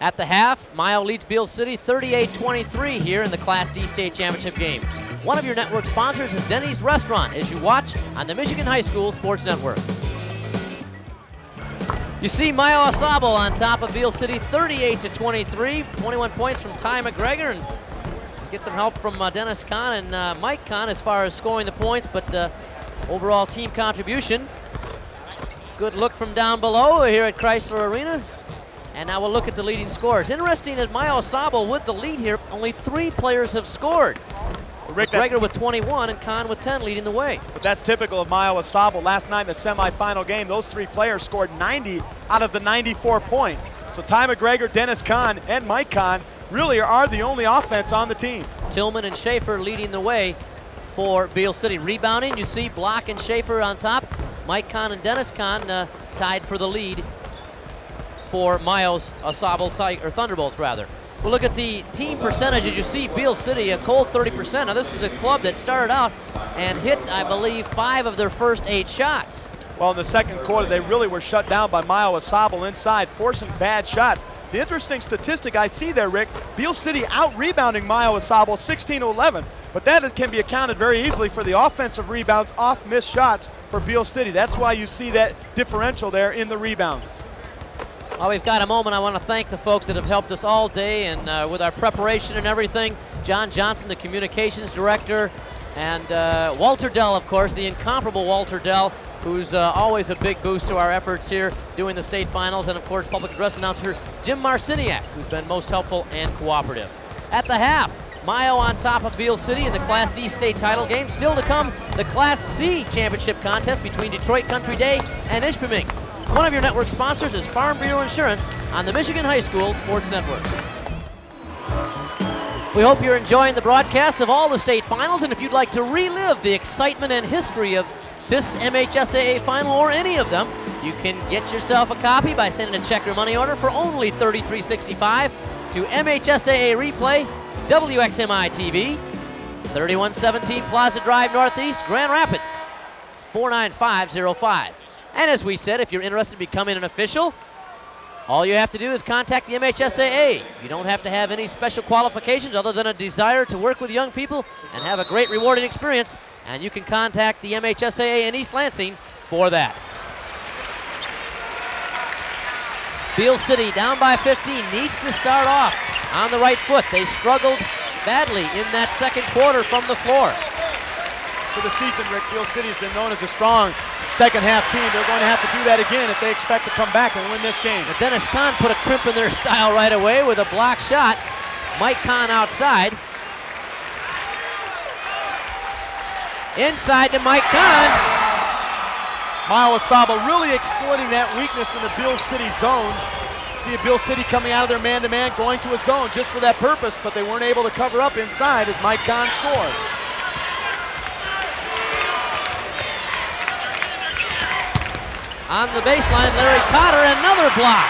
At the half, Mio leads Beal City 38-23 here in the Class D State Championship games. One of your network sponsors is Denny's Restaurant as you watch on the Michigan High School Sports Network. You see Mio AuSable on top of Beal City 38-23, 21 points from Ty McGregor and get some help from uh, Dennis Kann and uh, Mike Kann as far as scoring the points, but uh, overall team contribution. Good look from down below here at Chrysler Arena. And now we'll look at the leading scores. Interesting as Mio AuSable with the lead here, only three players have scored. Rick, McGregor with 21 and Kann with 10 leading the way. But that's typical of Mio AuSable. Last night in the semifinal game, those three players scored 90 out of the 94 points. So Ty McGregor, Dennis Kann, and Mike Kann really are the only offense on the team. Tillman and Schaefer leading the way for Beal City. Rebounding, you see Block and Schaefer on top. Mike Kann and Dennis Kann uh, tied for the lead for Miles Asable Tig- or Thunderbolts rather. We'll look at the team percentages. You see Beal City a cold 30%. Now this is a club that started out and hit, I believe, five of their first eight shots. Well, in the second quarter, they really were shut down by Mio AuSable inside, forcing bad shots. The interesting statistic I see there, Rick, Beal City out rebounding Mio AuSable 16 to 11, but that is, can be accounted very easily for the offensive rebounds off missed shots for Beal City. That's why you see that differential there in the rebounds. While we've got a moment, I want to thank the folks that have helped us all day and uh, with our preparation and everything. John Johnson, the communications director, and uh, Walter Dell, of course, the incomparable Walter Dell, who's uh, always a big boost to our efforts here doing the state finals, and of course, public address announcer Jim Marciniak, who's been most helpful and cooperative. At the half, Mio on top of Beal City in the Class D state title game. Still to come, the Class C championship contest between Detroit Country Day and Ishpeming. One of your network sponsors is Farm Bureau Insurance on the Michigan High School Sports Network. We hope you're enjoying the broadcast of all the state finals, and if you'd like to relive the excitement and history of this MHSAA final or any of them, You can get yourself a copy by sending a check or money order for only $33.65 to MHSAA Replay, WXMI TV, 3117 Plaza Drive Northeast, Grand Rapids, 49505. And as we said, if you're interested in becoming an official, all you have to do is contact the MHSAA. You don't have to have any special qualifications other than a desire to work with young people and have a great rewarding experience. And you can contact the MHSAA in East Lansing for that. Beal City down by 15 needs to start off on the right foot. They struggled badly in that second quarter from the floor. For the season, Rick, Beal City has been known as a strong second half team. They're going to have to do that again if they expect to come back and win this game. But Dennis Kann put a crimp in their style right away with a block shot. Mike Kann outside. Inside to Mike Kann. Mio AuSable really exploiting that weakness in the Beal City zone. See a Beal City coming out of their man-to-man, going to a zone just for that purpose, but they weren't able to cover up inside as Mike Kann scores. On the baseline, Larry Cotter, another block.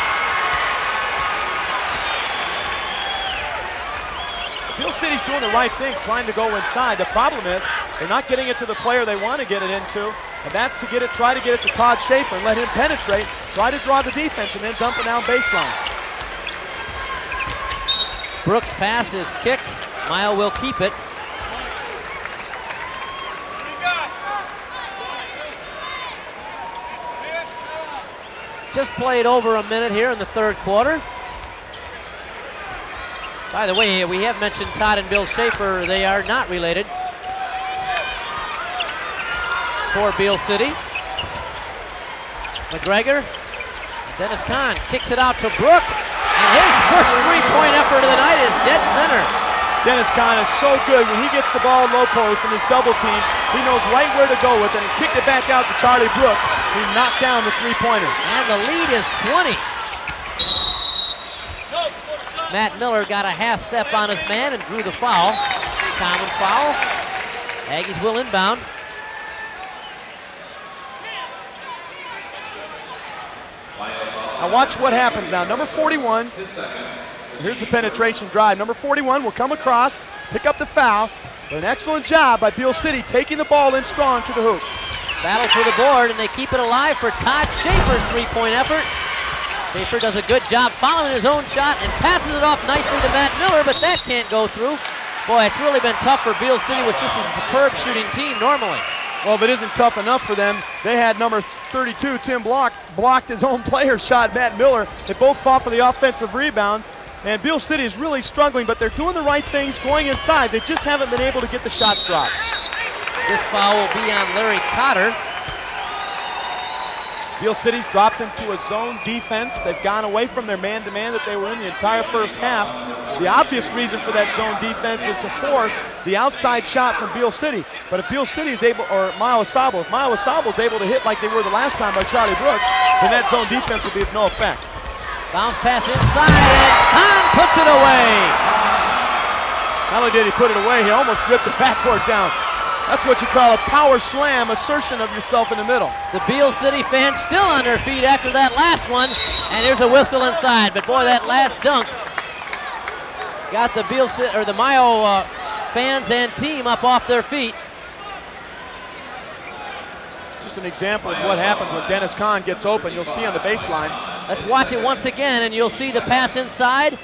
Beal City's doing the right thing, trying to go inside. The problem is they're not getting it to the player they want to get it into, and that's to get it, try to get it to Todd Schafer and let him penetrate, try to draw the defense, and then dump it down baseline. Brooks' pass is kicked. Mio will keep it. Just played over a minute here in the third quarter. By the way, we have mentioned Todd and Bill Schaefer. They are not related. For Beal City. McGregor. Dennis Kann kicks it out to Brooks. And his first three-point effort of the night is dead center. Dennis Kann is so good when he gets the ball low post in his double team. He knows right where to go with it and kicked it back out to Charlie Brooks, He knocked down the three-pointer. And the lead is 20. Matt Miller got a half step on his man and drew the foul. Common foul. Aggies will inbound. Now watch what happens now. Number 41, here's the penetration drive. Number 41 will come across, pick up the foul. An excellent job by Beal City taking the ball in strong to the hoop. Battle for the board, and they keep it alive for Todd Schafer's three-point effort. Schaefer does a good job following his own shot and passes it off nicely to Matt Miller, but that can't go through. Boy, it's really been tough for Beal City, which just is a superb shooting team normally. Well, if it isn't tough enough for them, they had number 32, Tim Block, blocked his own player shot, Matt Miller. They both fought for the offensive rebounds. And Beal City is really struggling, but they're doing the right things going inside. They just haven't been able to get the shots dropped. This foul will be on Larry Cotter. Beal City's dropped into a zone defense. They've gone away from their man-to-man that they were in the entire first half. The obvious reason for that zone defense is to force the outside shot from Beal City. But if Beal City is able, or Mio AuSable, if Mio AuSable is able to hit like they were the last time by Charlie Brooks, then that zone defense will be of no effect. Bounce pass inside, and Kann puts it away. Not only did he put it away, he almost ripped the backboard down. That's what you call a power slam, assertion of yourself in the middle. The Beal City fans still on their feet after that last one, and here's a whistle inside. But boy, that last dunk got the Beal City or the Mio uh, fans and team up off their feet. Just an example of what happens when Dennis Kann gets open. You'll see on the baseline. Let's watch it once again, and you'll see the pass inside.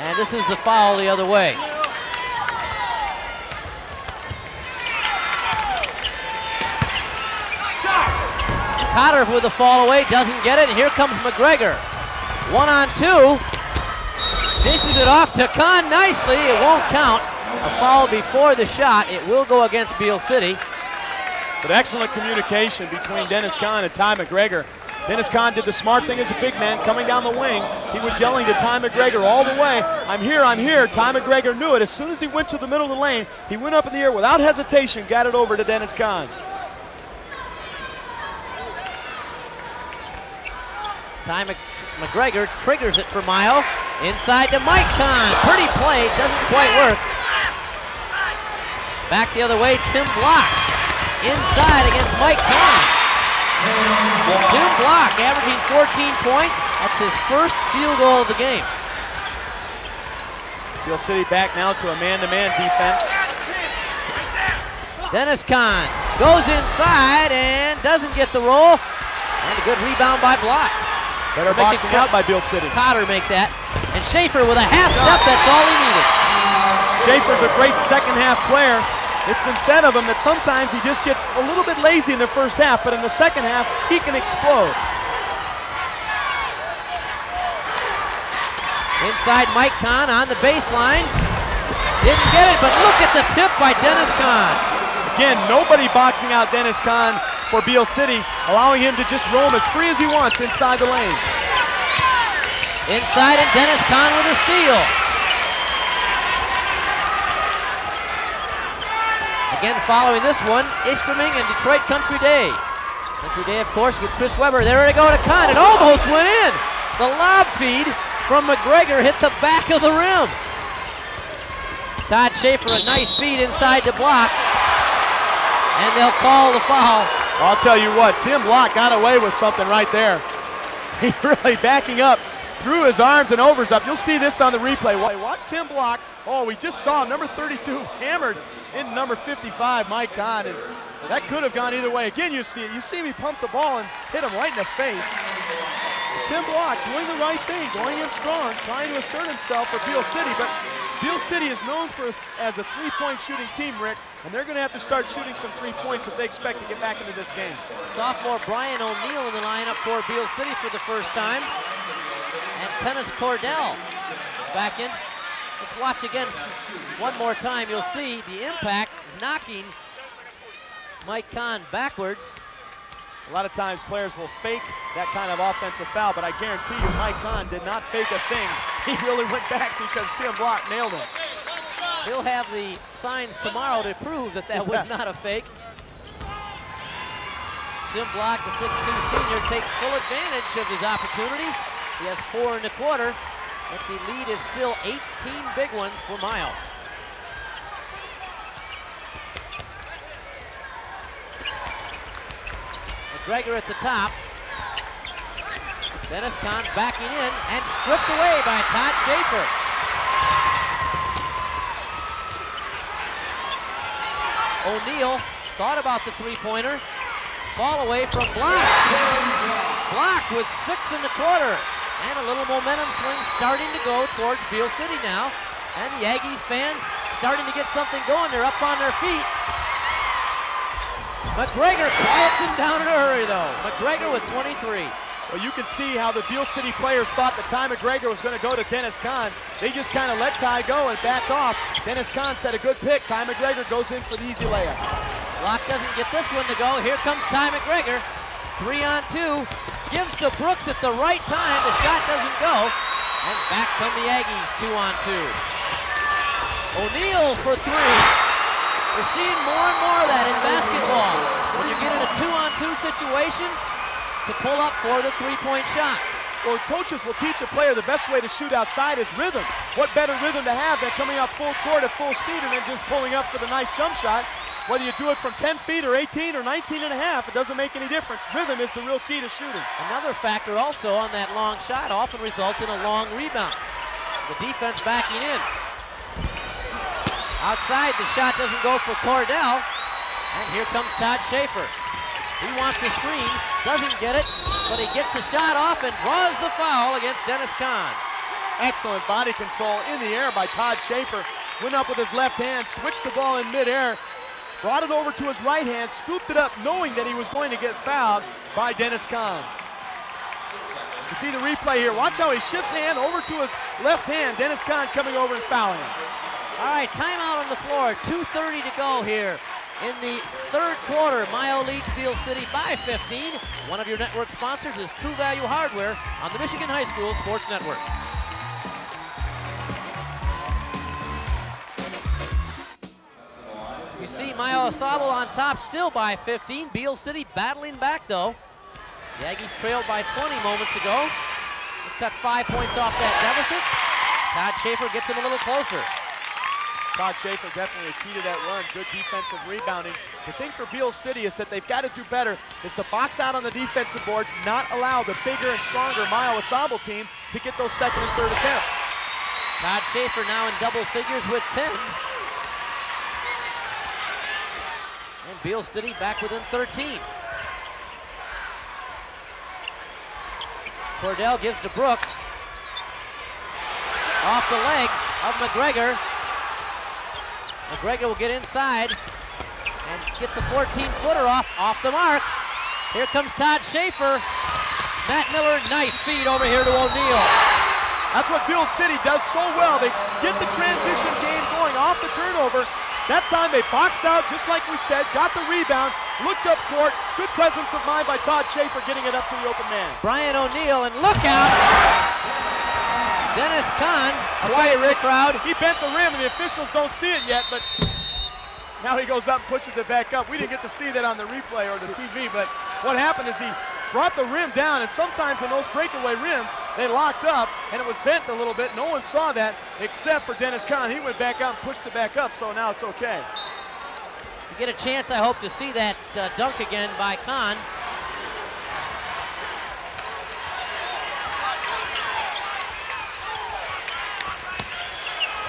And this is the foul the other way. Cotter with a fall away, doesn't get it, and here comes McGregor. One on two. Dishes it off to Kann nicely. It won't count. A foul before the shot. It will go against Beal City. But excellent communication between Dennis Kann and Ty McGregor. Dennis Kann did the smart thing as a big man coming down the wing. He was yelling to Ty McGregor all the way, I'm here, I'm here. Ty McGregor knew it. As soon as he went to the middle of the lane, he went up in the air without hesitation, got it over to Dennis Kann. Ty Mc McGregor triggers it for Mio. Inside to Mike Kann. Pretty play, doesn't quite work. Back the other way, Tim Block. inside against Mike Kann. Tim Block averaging 14 points. That's his first field goal of the game. Beal City back now to a man-to-man defense. Dennis Kann goes inside and doesn't get the roll. And a good rebound by Block. Better boxing out by Beal City. Cotter make that. And Schaefer with a half step, that's all he needed. Schaefer's a great second half player. It's been said of him that sometimes he just gets a little bit lazy in the first half, but in the second half, he can explode. Inside Mike Kann on the baseline. Didn't get it, but look at the tip by Dennis Kann. Again, nobody boxing out Dennis Kann for Beal City, allowing him to just roam as free as he wants inside the lane. Inside and Dennis Kann with a steal. Again, following this one, Ishpeming and Detroit Country Day. Country Day, of course, with Chris Webber. There to go to Kann. It almost went in. The lob feed from McGregor hit the back of the rim. Todd Schafer, a nice feed inside the block. And they'll call the foul. I'll tell you what, Tim Block got away with something right there. He really backing up, threw his arms and overs up. You'll see this on the replay. Watch Tim Block. Oh, we just saw him, number 32 hammered in number 55, Mike Kann. And that could have gone either way. Again, you see it. You see me pump the ball and hit him right in the face. Tim Block doing the right thing, going in strong, trying to assert himself for Beal City. But Beal City is known for as a three-point shooting team, Rick, and they're going to have to start shooting some three points if they expect to get back into this game. Sophomore Brian O'Neill in the lineup for Beal City for the first time. And Dennis Cordell back in. Watch again one more time. You'll see the impact knocking Mike Kann backwards. A lot of times players will fake that kind of offensive foul, but I guarantee you Mike Kann did not fake a thing. He really went back because Tim Block nailed him. He'll have the signs tomorrow to prove that that was not a fake. Tim Block, the 6'2 senior, takes full advantage of his opportunity. He has four in the quarter, but the lead is still 18 big ones for Mio. McGregor at the top. Dennis Kann backing in and stripped away by Todd Schafer. O'Neal thought about the three-pointer. Fall away from Block. Block with six in the quarter. And a little momentum swing starting to go towards Beal City now. And the Aggies fans starting to get something going. They're up on their feet. McGregor quiets him down in a hurry though. McGregor with 23. Well, you can see how the Beal City players thought the time McGregor was going to go to Dennis Kann. They just kind of let Ty go and backed off. Dennis Kann set a good pick. Ty McGregor goes in for the easy layup. Block doesn't get this one to go. Here comes Ty McGregor. Three on two. Gives to Brooks at the right time. The shot doesn't go. And back come the Aggies, two on two. O'Neal for three. We're seeing more and more of that in basketball. When you get in a two on two situation, to pull up for the three-point shot. Well, coaches will teach a player the best way to shoot outside is rhythm. What better rhythm to have than coming up full court at full speed and then just pulling up for the nice jump shot? Whether you do it from 10 feet or 18 or 19 and a half, it doesn't make any difference. Rhythm is the real key to shooting. Another factor also on that long shot often results in a long rebound. The defense backing in. Outside, the shot doesn't go for Cordell. And here comes Todd Schafer. He wants a screen, doesn't get it, but he gets the shot off and draws the foul against Dennis Kann. Excellent body control in the air by Todd Schafer. Went up with his left hand, switched the ball in midair, brought it over to his right hand, scooped it up knowing that he was going to get fouled by Dennis Kann. You can see the replay here. Watch how he shifts hand over to his left hand. Dennis Kann coming over and fouling him. All right, timeout on the floor. 2.30 to go here in the third quarter. Mio leads Beal City by 15. One of your network sponsors is True Value Hardware on the Michigan High School Sports Network. See Mio AuSable on top still by 15. Beal City battling back though. The Aggies trailed by 20 moments ago. They've cut five points off that deficit. Todd Schafer gets him a little closer. Todd Schafer definitely a key to that run. Good defensive rebounding. The thing for Beal City is that they've got to do better is to box out on the defensive boards, not allow the bigger and stronger Mio AuSable team to get those second and third attempts. Todd Schafer now in double figures with 10. And Beal City back within 13. Cordell gives to Brooks. Off the legs of McGregor. McGregor will get inside and get the 14-footer off, off the mark. Here comes Todd Schafer. Matt Miller, nice feed over here to O'Neal. That's what Beal City does so well. They get the transition game going off the turnover. That time they boxed out, just like we said, got the rebound, looked up court. Good presence of mind by Todd Schafer getting it up to the open man. Brian O'Neill, and look out! Dennis Kann quiets the crowd. He bent the rim, and the officials don't see it yet, but now he goes up and pushes it back up. We didn't get to see that on the replay or the TV, but what happened is he brought the rim down, and sometimes in those breakaway rims, they locked up, and it was bent a little bit. No one saw that except for Dennis Kann. He went back out and pushed it back up, so now it's okay. You get a chance, I hope, to see that uh, dunk again by Kann.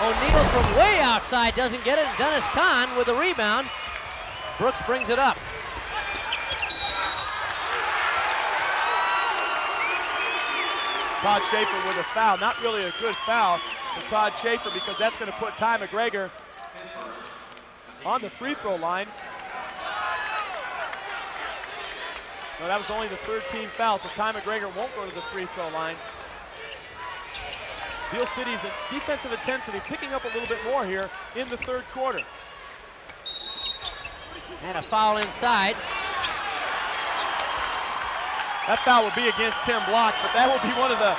O'Neal from way outside doesn't get it. And Dennis Kann with a rebound. Brooks brings it up. Todd Schafer with a foul. Not really a good foul for Todd Schafer because that's going to put Ty McGregor on the free throw line. No, that was only the third team foul, so Ty McGregor won't go to the free throw line. Beal City's defensive intensity picking up a little bit more here in the third quarter. And a foul inside. That foul will be against Tim Block, but that will be one of the,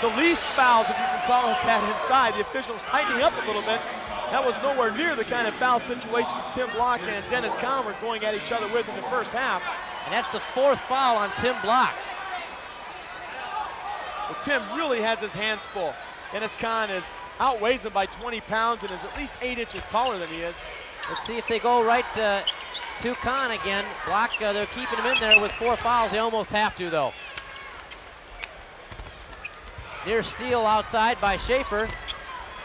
the least fouls, if you can call it that, inside. The officials tightening up a little bit. That was nowhere near the kind of foul situations Tim Block and Dennis Kann were going at each other with in the first half. And that's the fourth foul on Tim Block. Well, Tim really has his hands full. Dennis Kann is outweighs him by 20 pounds and is at least eight inches taller than he is. Let's see if they go right uh, to Kann again. Block, uh, they're keeping him in there with four fouls. They almost have to, though. Near steal outside by Schaefer.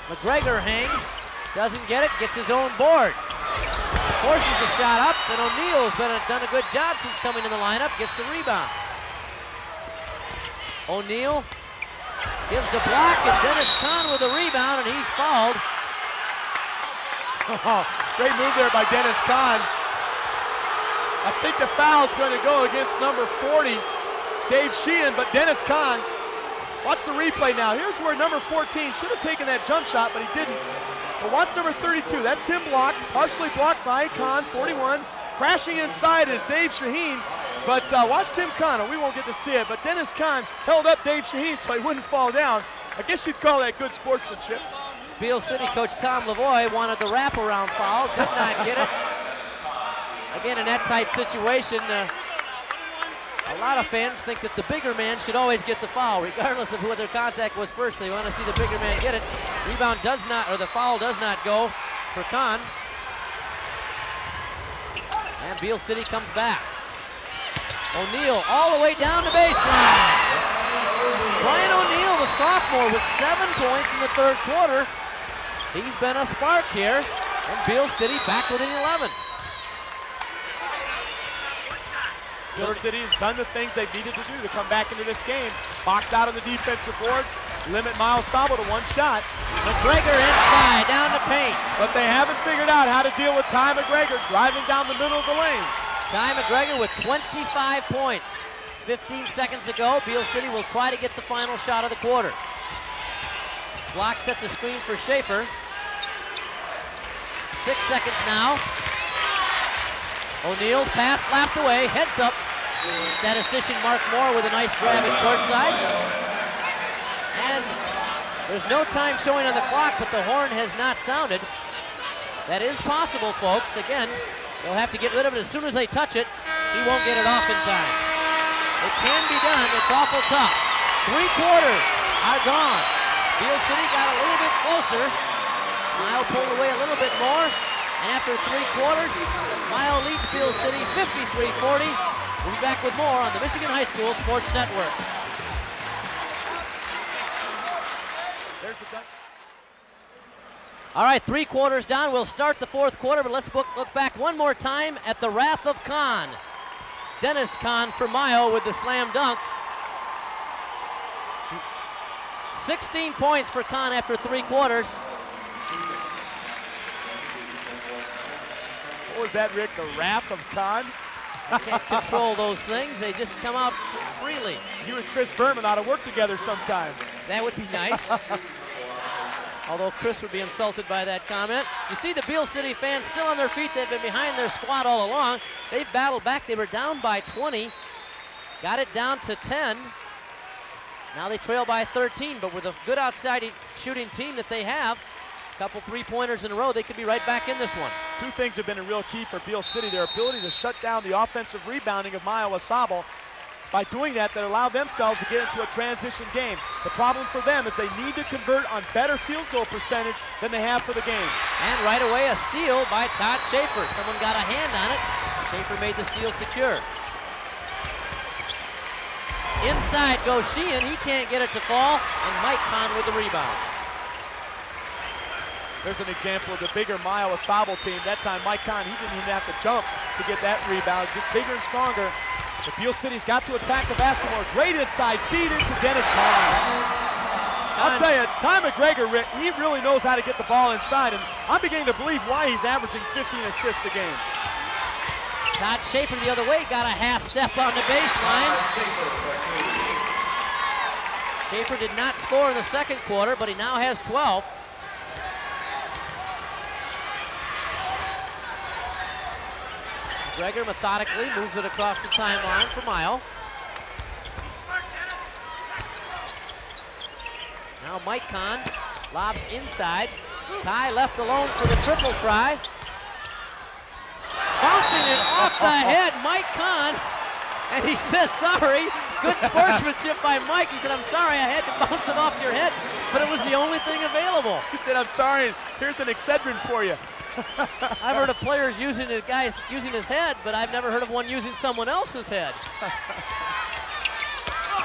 McGregor hangs, doesn't get it, gets his own board. Forces the shot up, and O'Neal's been a, done a good job since coming in the lineup, gets the rebound. O'Neal gives the Block, and Dennis Kann with a rebound, and he's fouled. Great move there by Dennis Kann. I think the foul's going to go against number 40, Dave Sheehan, but Dennis Kann, watch the replay now. Here's where number 14 should have taken that jump shot, but he didn't. But watch number 32. That's Tim Block, partially blocked by Kann, 41. Crashing inside is Dave Shaheen. But uh, watch Tim Kann. We won't get to see it, but Dennis Kann held up Dave Shaheen so he wouldn't fall down. I guess you'd call that good sportsmanship. Beal City coach Tom Lavoie wanted the wraparound foul, did not get it. Again, in that type situation, uh, a lot of fans think that the bigger man should always get the foul, regardless of who their contact was first. They want to see the bigger man get it. Rebound does not, or the foul does not go for Kann. And Beal City comes back. O'Neal all the way down the baseline. Brian O'Neal, the sophomore, with seven points in the third quarter. He's been a spark here, and Beal City back within 11. Beal City has done the things they've needed to do to come back into this game. Box out on the defensive boards, limit Miles Sabo to one shot. McGregor inside, down the paint. But they haven't figured out how to deal with Ty McGregor driving down the middle of the lane. Ty McGregor with 25 points. 15 seconds to go. Beal City will try to get the final shot of the quarter. Block sets a screen for Schaefer. Six seconds now. O'Neal's pass slapped away, heads up. Statistician Mark Moore with a nice grab at courtside. And there's no time showing on the clock, but the horn has not sounded. That is possible, folks. Again, they'll have to get rid of it as soon as they touch it. He won't get it off in time. It can be done. It's awful tough. Three quarters are gone. Beal City got a little bit closer. Mio pulled away a little bit more. And after three quarters, Mio leads Beal City 53-40. We'll be back with more on the Michigan High School Sports Network. All right, three quarters down. We'll start the fourth quarter, but let's look, look back one more time at the Wrath of Khan. Dennis Kann for Mio with the slam dunk. 16 points for Kann after three quarters. Was that, Rick? The wrath of Khan? Can't control those things. They just come out freely. You and Chris Berman ought to work together sometime. That would be nice. Although Chris would be insulted by that comment. You see the Beal City fans still on their feet. They've been behind their squad all along. They've battled back. They were down by 20. Got it down to 10. Now they trail by 13, but with a good outside shooting team that they have, a couple three-pointers in a row, they could be right back in this one. Two things have been a real key for Beal City, their ability to shut down the offensive rebounding of Mio AuSable. By doing that, they allow themselves to get into a transition game. The problem for them is they need to convert on better field goal percentage than they have for the game. And right away, a steal by Todd Schafer. Someone got a hand on it. Schafer made the steal secure. Inside goes Sheehan. He can't get it to fall. And Mike Kann with the rebound. There's an example of the bigger Mio AuSable team. That time, Mike Kann, he didn't even have to jump to get that rebound. Just bigger and stronger. But Beal City's got to attack the basketball. Great inside feed into Dennis Kann. I'll tell you, Ty McGregor, Rick, he really knows how to get the ball inside, and I'm beginning to believe why he's averaging 15 assists a game. Todd Schafer the other way got a half step on the baseline. Schafer did not score in the second quarter, but he now has 12. Gregor methodically moves it across the timeline for Mio. Now Mike Kann lobs inside. Ty left alone for the triple try. Bouncing it off the head, Mike Kann. And he says, sorry. Good sportsmanship by Mike. He said, I'm sorry, I had to bounce it off your head, but it was the only thing available. He said, I'm sorry, here's an Excedrin for you. I've heard of players using the guys using his head, but I've never heard of one using someone else's head.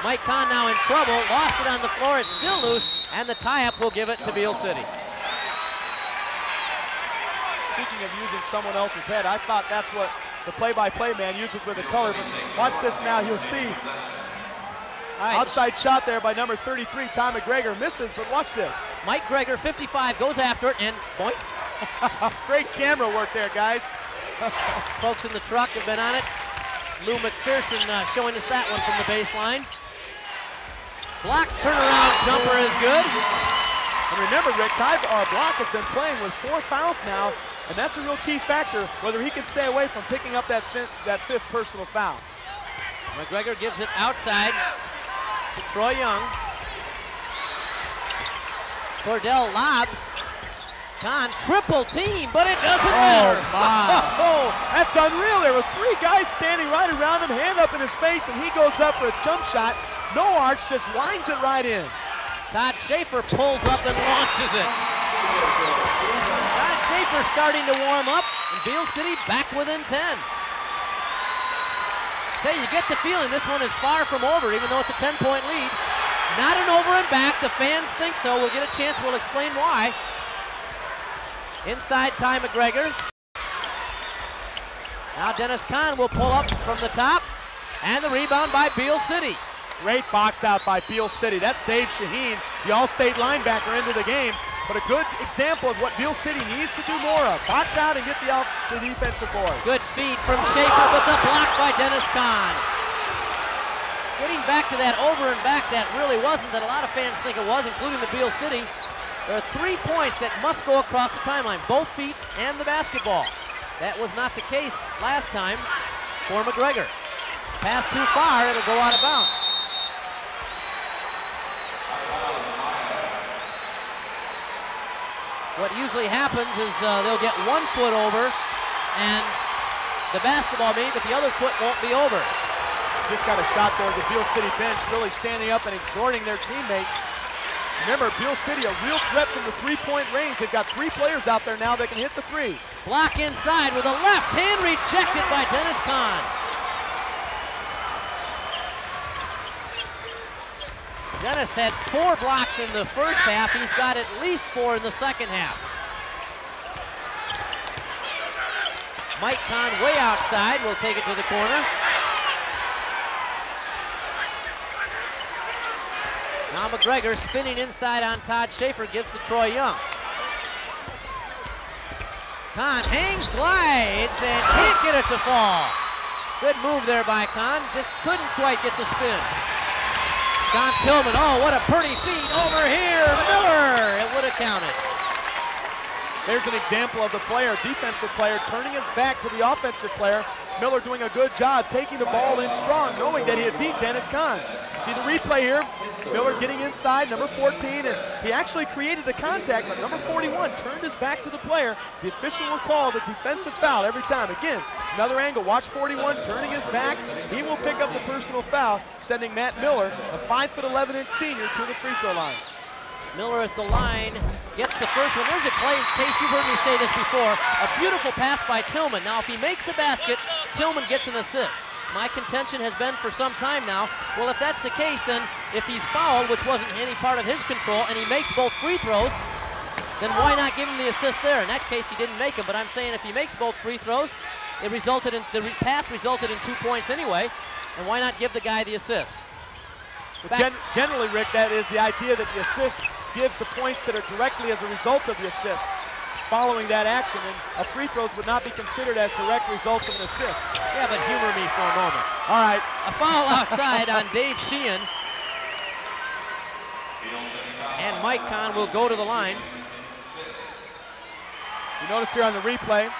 Mike Kann now in trouble, lost it on the floor, it's still loose, and the tie-up will give it to Beal City. Speaking of using someone else's head, I thought that's what the play-by-play man uses with the color, but watch this now, you'll see. Outside shot there by number 33, Tom McGregor misses, but watch this. Mike Gregor, 55, goes after it, and boink. Great camera work there, guys. Folks in the truck have been on it. Lou McPherson uh, showing us that one from the baseline. Block's turnaround jumper is good. And remember, Rick, Ty uh, Block has been playing with four fouls now, and that's a real key factor, whether he can stay away from picking up that, fi that fifth personal foul. McGregor gives it outside to Troy Young. Cordell lobs. Kann triple team, but it doesn't oh, matter. Oh, that's unreal. There were three guys standing right around him, hand up in his face, and he goes up for a jump shot. No arch, just lines it right in. Todd Schafer pulls up and launches it. Todd Schafer starting to warm up, and Beal City back within 10. Tell you, you get the feeling this one is far from over, even though it's a 10-point lead. Not an over and back. The fans think so. We'll get a chance. We'll explain why. Inside Ty McGregor. Now Dennis Kann will pull up from the top. And the rebound by Beal City. Great box out by Beal City. That's Dave Shaheen, the All-State linebacker into the game. But a good example of what Beal City needs to do more of. Box out and get the, out, the defensive board. Good feed from Schafer, but the block by Dennis Kann. Getting back to that over and back that really wasn't, that a lot of fans think it was, including the Beal City. There are three points that must go across the timeline, both feet and the basketball. That was not the case last time for McGregor. Pass too far, it'll go out of bounds. What usually happens is uh, they'll get one foot over and the basketball may, but the other foot won't be over. Just got a shot there. The Beal City bench really standing up and exhorting their teammates. Remember, Beal City, a real threat from the three-point range. They've got three players out there now that can hit the three. Block inside with a left hand rejected by Dennis Kann. Dennis had four blocks in the first half. He's got at least four in the second half. Mike Kann way outside will take it to the corner. Now McGregor spinning inside on Todd Schafer gives to Troy Young. Kann hangs, glides, and can't get it to fall. Good move there by Kann, just couldn't quite get the spin. John Tillman, oh, what a pretty feat over here. Miller, it would have counted. There's an example of the player, defensive player, turning his back to the offensive player. Miller doing a good job taking the ball in strong, knowing that he had beat Dennis Kann. See the replay here. Miller getting inside, number 14, and he actually created the contact, but number 41 turned his back to the player. The official will call the defensive foul every time. Again, another angle. Watch 41 turning his back. He will pick up the personal foul, sending Matt Miller, a 5'11 inch senior, to the free throw line. Miller at the line gets the first one. There's a case you've heard me say this before. A beautiful pass by Tillman. Now, if he makes the basket, Tillman gets an assist. My contention has been for some time now, well, if that's the case, then if he's fouled, which wasn't any part of his control, and he makes both free throws, then why not give him the assist there? In that case, he didn't make them, but I'm saying if he makes both free throws, it resulted in, the re pass resulted in two points anyway, and why not give the guy the assist? Gen generally, Rick, that is the idea that the assist gives the points that are directly as a result of the assist following that action, and a free throws would not be considered as direct results of an assist. Yeah, but humor me for a moment. All right. A foul outside on Dave Sheehan. And Mike Kann will go to the line. You notice here on the replay,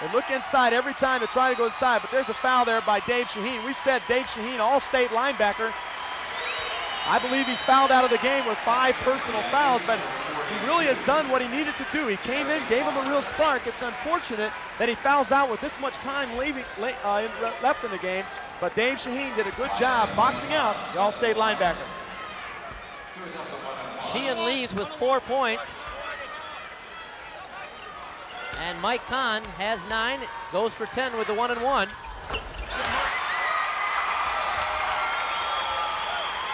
they look inside every time to try to go inside, but there's a foul there by Dave Shaheen. We've said Dave Shaheen, all-state linebacker. I believe he's fouled out of the game with five personal fouls, but he really has done what he needed to do. He came in, gave him a real spark. It's unfortunate that he fouls out with this much time leaving, uh, left in the game, but Dave Shaheen did a good job boxing out the all-state linebacker. Sheehan leaves with four points. And Mike Kann has nine, goes for 10 with the one and one.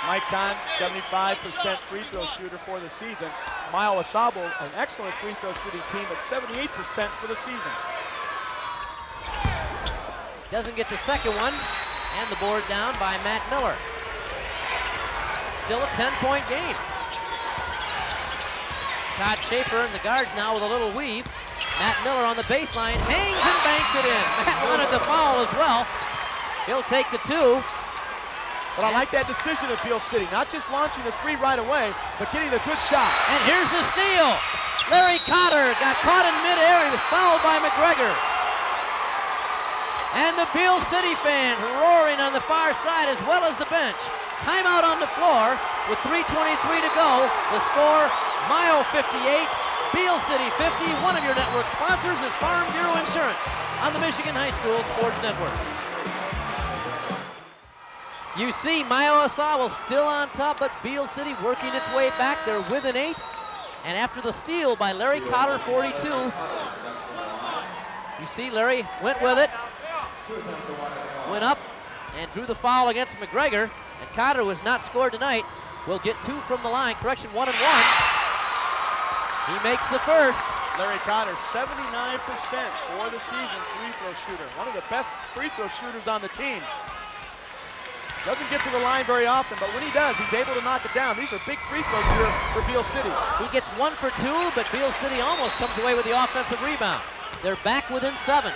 Mike Kann, 75% free throw shooter for the season. Mio AuSable, an excellent free throw shooting team at 78% for the season. Doesn't get the second one, and the board down by Matt Miller. Still a 10-point game. Todd Schafer and the guards now with a little weave. Matt Miller on the baseline, hangs and banks it in. Matt wanted the foul as well. He'll take the two. But I like that decision of Beal City, not just launching the three right away, but getting a good shot. And here's the steal. Larry Cotter got caught in midair. He was fouled by McGregor. And the Beal City fans roaring on the far side as well as the bench. Timeout on the floor with 3.23 to go. The score, Mio 58, Beal City 50. One of your network sponsors is Farm Bureau Insurance on the Michigan High School Sports Network. You see Mio AuSable still on top, but Beal City working its way back. They're with an eight. And after the steal by Larry Cotter, 42, you see Larry went with it, went up, and drew the foul against McGregor. And Cotter was not scored tonight. Will get two from the line. Correction, one and one. He makes the first. Larry Cotter, 79% for the season free throw shooter. One of the best free throw shooters on the team. Doesn't get to the line very often, but when he does, he's able to knock it down. These are big free throws here for Beal City. He gets one for two, but Beal City almost comes away with the offensive rebound. They're back within seven.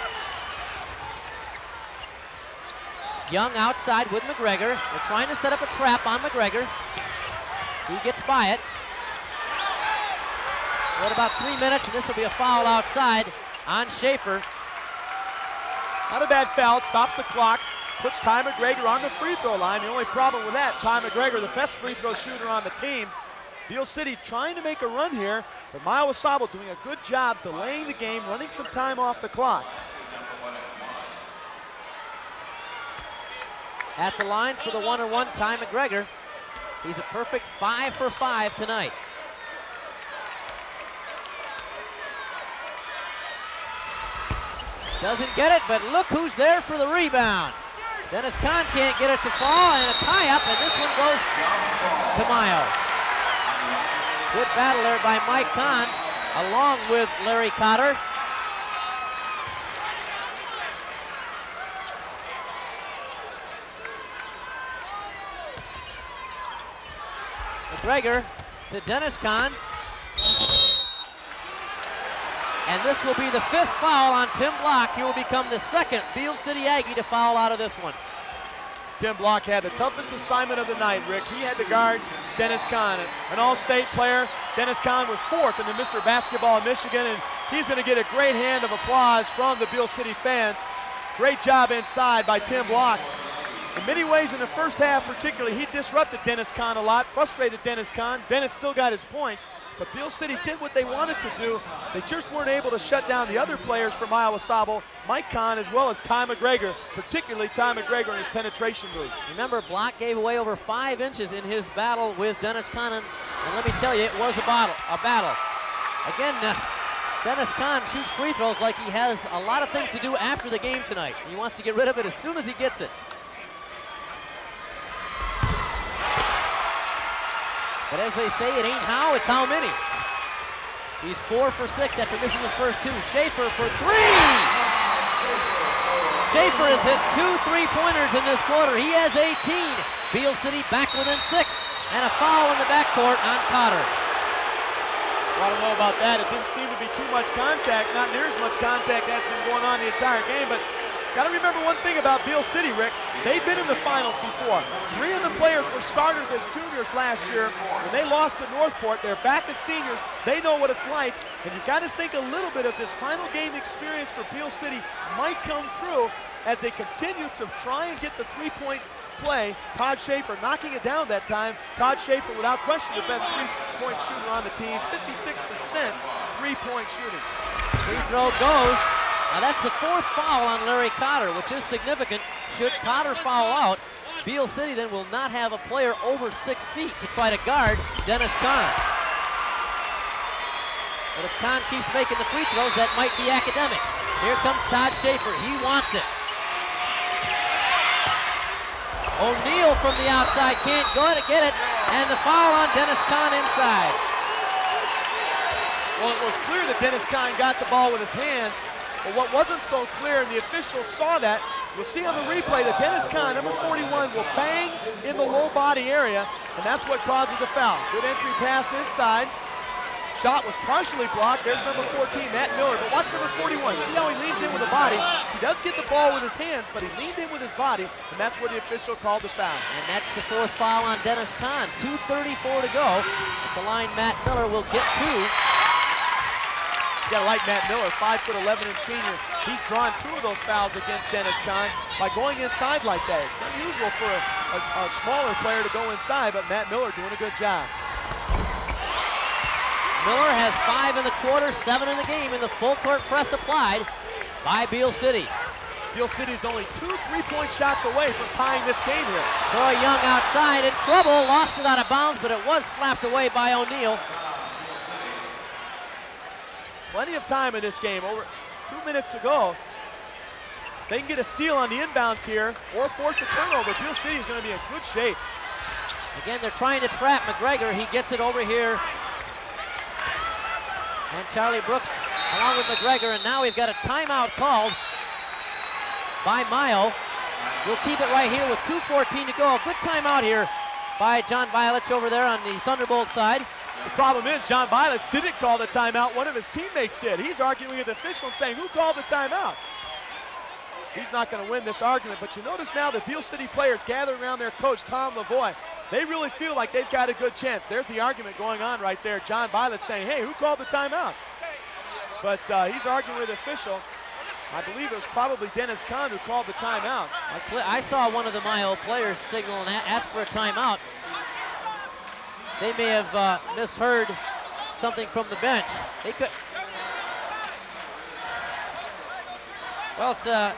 Young outside with McGregor. They're trying to set up a trap on McGregor. He gets by it. What about three minutes, and this will be a foul outside on Schafer. Not a bad foul, stops the clock, puts Ty McGregor on the free throw line. The only problem with that, Ty McGregor, the best free throw shooter on the team. Beal City trying to make a run here, but Mio AuSable doing a good job delaying the game, running some time off the clock. At the line for the one and one, Ty McGregor. He's a perfect five for five tonight. Doesn't get it, but look who's there for the rebound. Dennis Kann can't get it to fall, and a tie-up, and this one goes to Mio. Good battle there by Mike Kann, along with Larry Cotter. McGregor to Dennis Kann. And this will be the fifth foul on Tim Block. He will become the second Beal City Aggie to foul out of this one. Tim Block had the toughest assignment of the night, Rick. He had to guard Dennis Kann, an all-state player. Dennis Kann was fourth in the Mr. Basketball in Michigan, and he's going to get a great hand of applause from the Beal City fans. Great job inside by Tim Block. In many ways in the first half particularly, he disrupted Dennis Kann a lot, frustrated Dennis Kann. Dennis still got his points, but Beal City did what they wanted to do. They just weren't able to shut down the other players from Mio AuSable, Mike Kann, as well as Ty McGregor, particularly Ty McGregor and his penetration moves. Remember, Block gave away over five inches in his battle with Dennis Kann, and, and let me tell you, it was a battle. A battle. Again, uh, Dennis Kann shoots free throws like he has a lot of things to do after the game tonight. He wants to get rid of it as soon as he gets it. But as they say, it ain't how, it's how many. He's four for six after missing his first two. Schafer for three! Schafer has hit two three-pointers in this quarter. He has 18. Beal City back within six. And a foul in the backcourt on Cotter. I don't know about that. It didn't seem to be too much contact, not near as much contact as been going on the entire game, but Got to remember one thing about Beal City, Rick. They've been in the finals before. Three of the players were starters as juniors last year. When they lost to Northport, they're back as seniors. They know what it's like. And you've got to think a little bit of this final game experience for Beal City might come through as they continue to try and get the three-point play. Todd Schafer knocking it down that time. Todd Schafer, without question, the best three-point shooter on the team. 56% three-point shooting. Free throw goes. Now that's the fourth foul on Larry Cotter, which is significant. Should Cotter foul out, Beal City then will not have a player over six feet to try to guard Dennis Kann. But if Kann keeps making the free throws, that might be academic. Here comes Todd Schafer. He wants it. O'Neal from the outside can't go to get it, and the foul on Dennis Kann inside. Well, it was clear that Dennis Kann got the ball with his hands, but what wasn't so clear, and the officials saw that, you'll see on the replay that Dennis Kann, number 41, will bang in the low body area, and that's what causes the foul. Good entry pass inside. Shot was partially blocked. There's number 14, Matt Miller. But watch number 41. See how he leans in with the body. He does get the ball with his hands, but he leaned in with his body, and that's where the official called the foul. And that's the fourth foul on Dennis Kann. 2.34 to go. At the line, Matt Miller will get two. You gotta like Matt Miller, 5 foot 11 inch senior. He's drawn two of those fouls against Dennis Kann by going inside like that. It's unusual for a, a, a smaller player to go inside, but Matt Miller doing a good job. Miller has five in the quarter, seven in the game, and the full court press applied by Beal City. Beal City is only two three-point shots away from tying this game here. Troy Young outside in trouble, lost it out of bounds, but it was slapped away by O'Neal. Plenty of time in this game, over two minutes to go. They can get a steal on the inbounds here or force a turnover. Beal City is going to be in good shape. Again, they're trying to trap McGregor. He gets it over here and Charlie Brooks along with McGregor, and now we've got a timeout called by Mio. We'll keep it right here with 2.14 to go. A good timeout here by John Violets over there on the Thunderbolt side. The problem is John Violets didn't call the timeout. One of his teammates did. He's arguing with the official and saying, who called the timeout? He's not going to win this argument, but you notice now the Beal City players gathering around their coach, Tom Lavoie. They really feel like they've got a good chance. There's the argument going on right there. John Violet saying, hey, who called the timeout? But uh, he's arguing with the official. I believe it was probably Dennis Kann who called the timeout. I saw one of the Mio players signal and ask for a timeout. They may have uh, misheard something from the bench. They could. Well, it's, uh,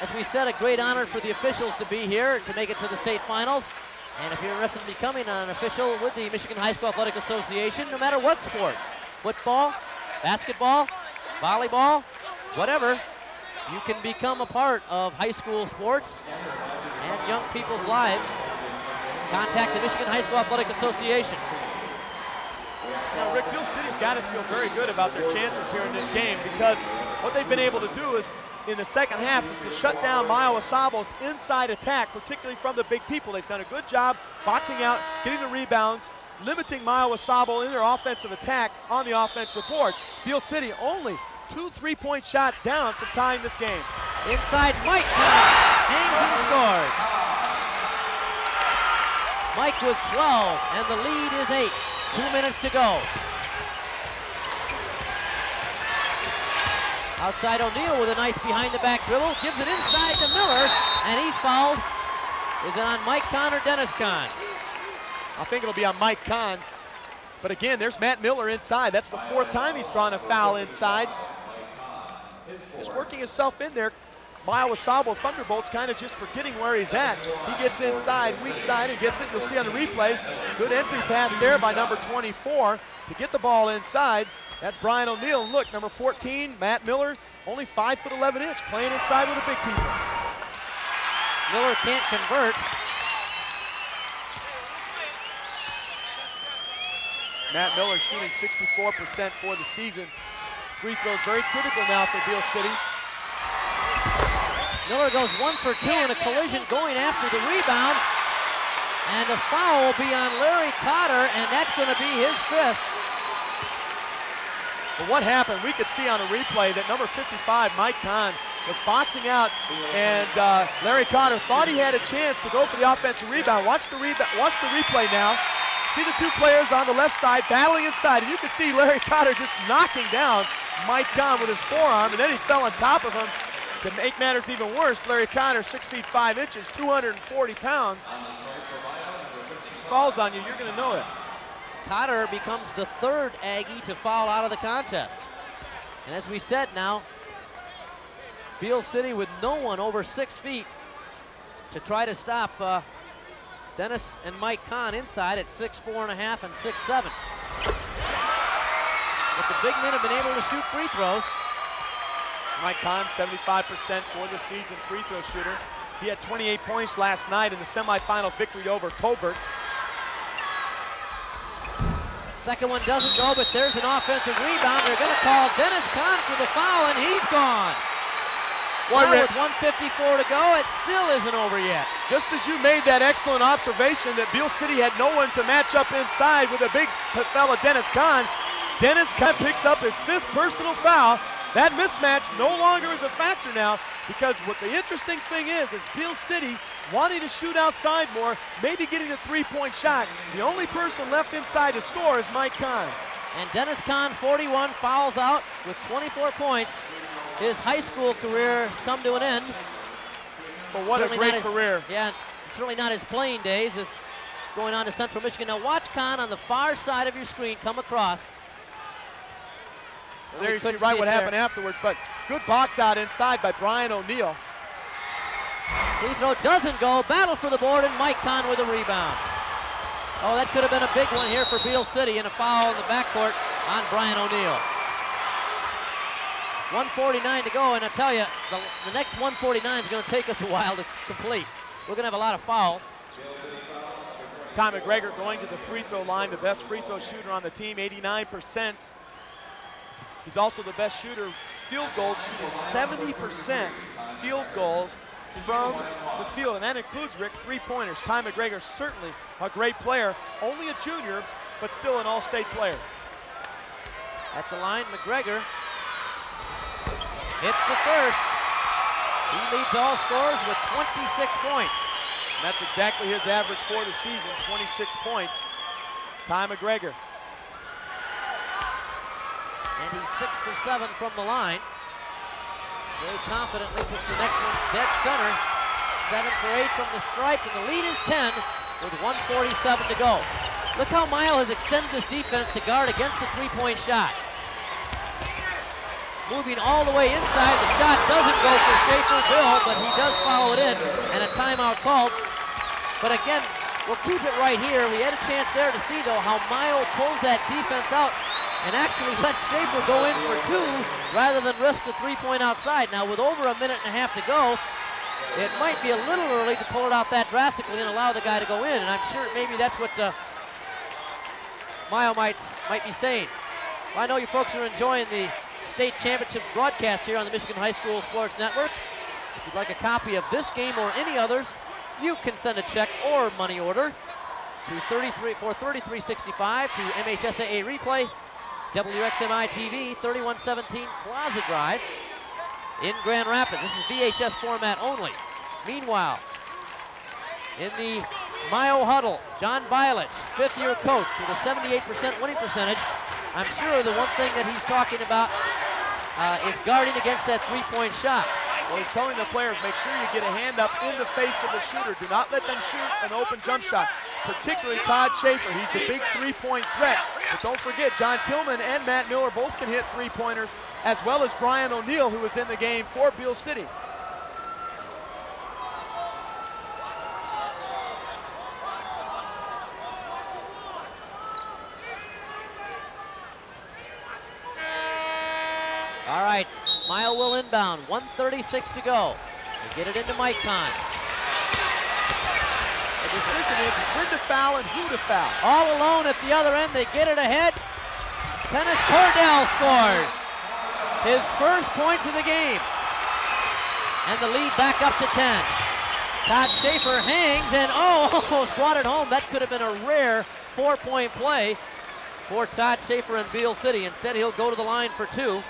as we said, a great honor for the officials to be here to make it to the state finals. And if you're interested in becoming an official with the Michigan High School Athletic Association, no matter what sport, football, basketball, volleyball, whatever, you can become a part of high school sports and young people's lives. Contact the Michigan High School Athletic Association. Now, Rick, Beal City's got to feel very good about their chances here in this game because what they've been able to do is in the second half is to shut down Mio AuSable's inside attack, particularly from the big people. They've done a good job boxing out, getting the rebounds, limiting Mio AuSable in their offensive attack on the offensive boards. Beal City only two three-point shots down from tying this game. Inside, Mike hangs and scores. Mike with 12, and the lead is eight. Two minutes to go. Outside O'Neill with a nice behind the back dribble, gives it inside to Miller, and he's fouled. Is it on Mike Kann or Dennis Kann? I think it'll be on Mike Kann. But again, there's Matt Miller inside. That's the fourth time he's drawn a foul inside. Just working himself in there. Mio AuSable Thunderbolts kind of just forgetting where he's at. He gets inside, weak side, and gets it. You'll see on the replay. Good entry pass there by number 24 to get the ball inside. That's Brian O'Neill. Look, number 14, Matt Miller, only 5 foot 11 inch, playing inside with the big people. Miller can't convert. Matt Miller shooting 64% for the season. Free throws very critical now for Beal City. Miller goes one for two in a collision going after the rebound. And the foul will be on Larry Cotter, and that's going to be his fifth. But what happened, we could see on a replay that number 55, Mike Kann, was boxing out, and uh, Larry Cotter thought he had a chance to go for the offensive rebound. Watch the, rebound, watch the replay now. See the two players on the left side battling inside, and you can see Larry Cotter just knocking down Mike Kann with his forearm, and then he fell on top of him. To make matters even worse, Larry Cotter, six feet five inches, 240 pounds. Falls on you, you're gonna know it. Cotter becomes the third Aggie to foul out of the contest. And as we said now, Beal City with no one over six feet to try to stop uh, Dennis and Mike Kann inside at six four and a half and six seven. But the big men have been able to shoot free throws. Mike Kann, 75% for the season free throw shooter. He had 28 points last night in the semifinal victory over Covert. Second one doesn't go, but there's an offensive rebound. They're going to call Dennis Kann for the foul, and he's gone. Boy, with 154 to go, it still isn't over yet. just as you made that excellent observation that Beal City had no one to match up inside with a big fella, Dennis Kann, Dennis Kann picks up his fifth personal foul. That mismatch no longer is a factor now because what the interesting thing is, is Beal City wanting to shoot outside more, maybe getting a three-point shot. The only person left inside to score is Mike Kann. And Dennis Kann, 41, fouls out with 24 points. His high school career has come to an end. But what Certainly a great his- career. Yeah, certainly not his playing days. Is going on to Central Michigan. Now watch Kann on the far side of your screen come across. There you see right see what there. happened afterwards, but good box out inside by Brian O'Neill. Free throw doesn't go. Battle for the board, and Mike Kann with a rebound. Oh, that could have been a big one here for Beal City, and a foul in the backcourt on Brian O'Neill. 149 to go, and I tell you, the, the next 149 is going to take us a while to complete. We're going to have a lot of fouls. Ty McGregor going to the free throw line, the best free throw shooter on the team, 89%. He's also the best shooter, field goals, shooting 70% field goals from the field, and that includes, Rick, three-pointers. Ty McGregor, certainly a great player, only a junior, but still an all-state player. At the line, McGregor hits the first. He leads all scorers with 26 points. And that's exactly his average for the season, 26 points. Ty McGregor. And he's six for seven from the line. Very confidently puts the next one dead center. Seven for eight from the stripe, and the lead is 10 with 147 to go. Look how Mio has extended this defense to guard against the three-point shot. Moving all the way inside, the shot doesn't go for Schafer Bill, but he does follow it in, and a timeout called. But again, We'll keep it right here. We had a chance there to see, though, how Mio pulls that defense out and actually let Schafer go in for two rather than risk the three-point outside. Now, with over a minute and a half to go, it might be a little early to pull it out that drastically and allow the guy to go in, and I'm sure maybe that's what uh, Mio might, might be saying. Well, I know you folks are enjoying the state championships broadcast here on the Michigan High School Sports Network. If you'd like a copy of this game or any others, you can send a check or money order to 33 for 3365 to MHSAA Replay, WXMI TV, 3117 Plaza Drive in Grand Rapids. This is VHS format only. Meanwhile, in the Mio huddle, John Bielich, fifth year coach with a 78% winning percentage. I'm sure the one thing that he's talking about uh, is guarding against that three-point shot. Well, he's telling the players, make sure you get a hand up in the face of the shooter. Do not let them shoot an open jump shot, particularly Todd Schafer. He's the big three-point threat. But don't forget, John Tillman and Matt Miller both can hit three-pointers, as well as Brian O'Neill, who was in the game for Beal City. All right, Mio will inbound, 136 to go. They get it into Mike Kann. The decision is, is when to foul and who to foul. All alone at the other end, they get it ahead. Dennis Cordell scores his first points of the game. And the lead back up to 10. Todd Schafer hangs and oh, almost brought it home. That could have been a rare four-point play for Todd Schafer in Beal City. Instead, he'll go to the line for two.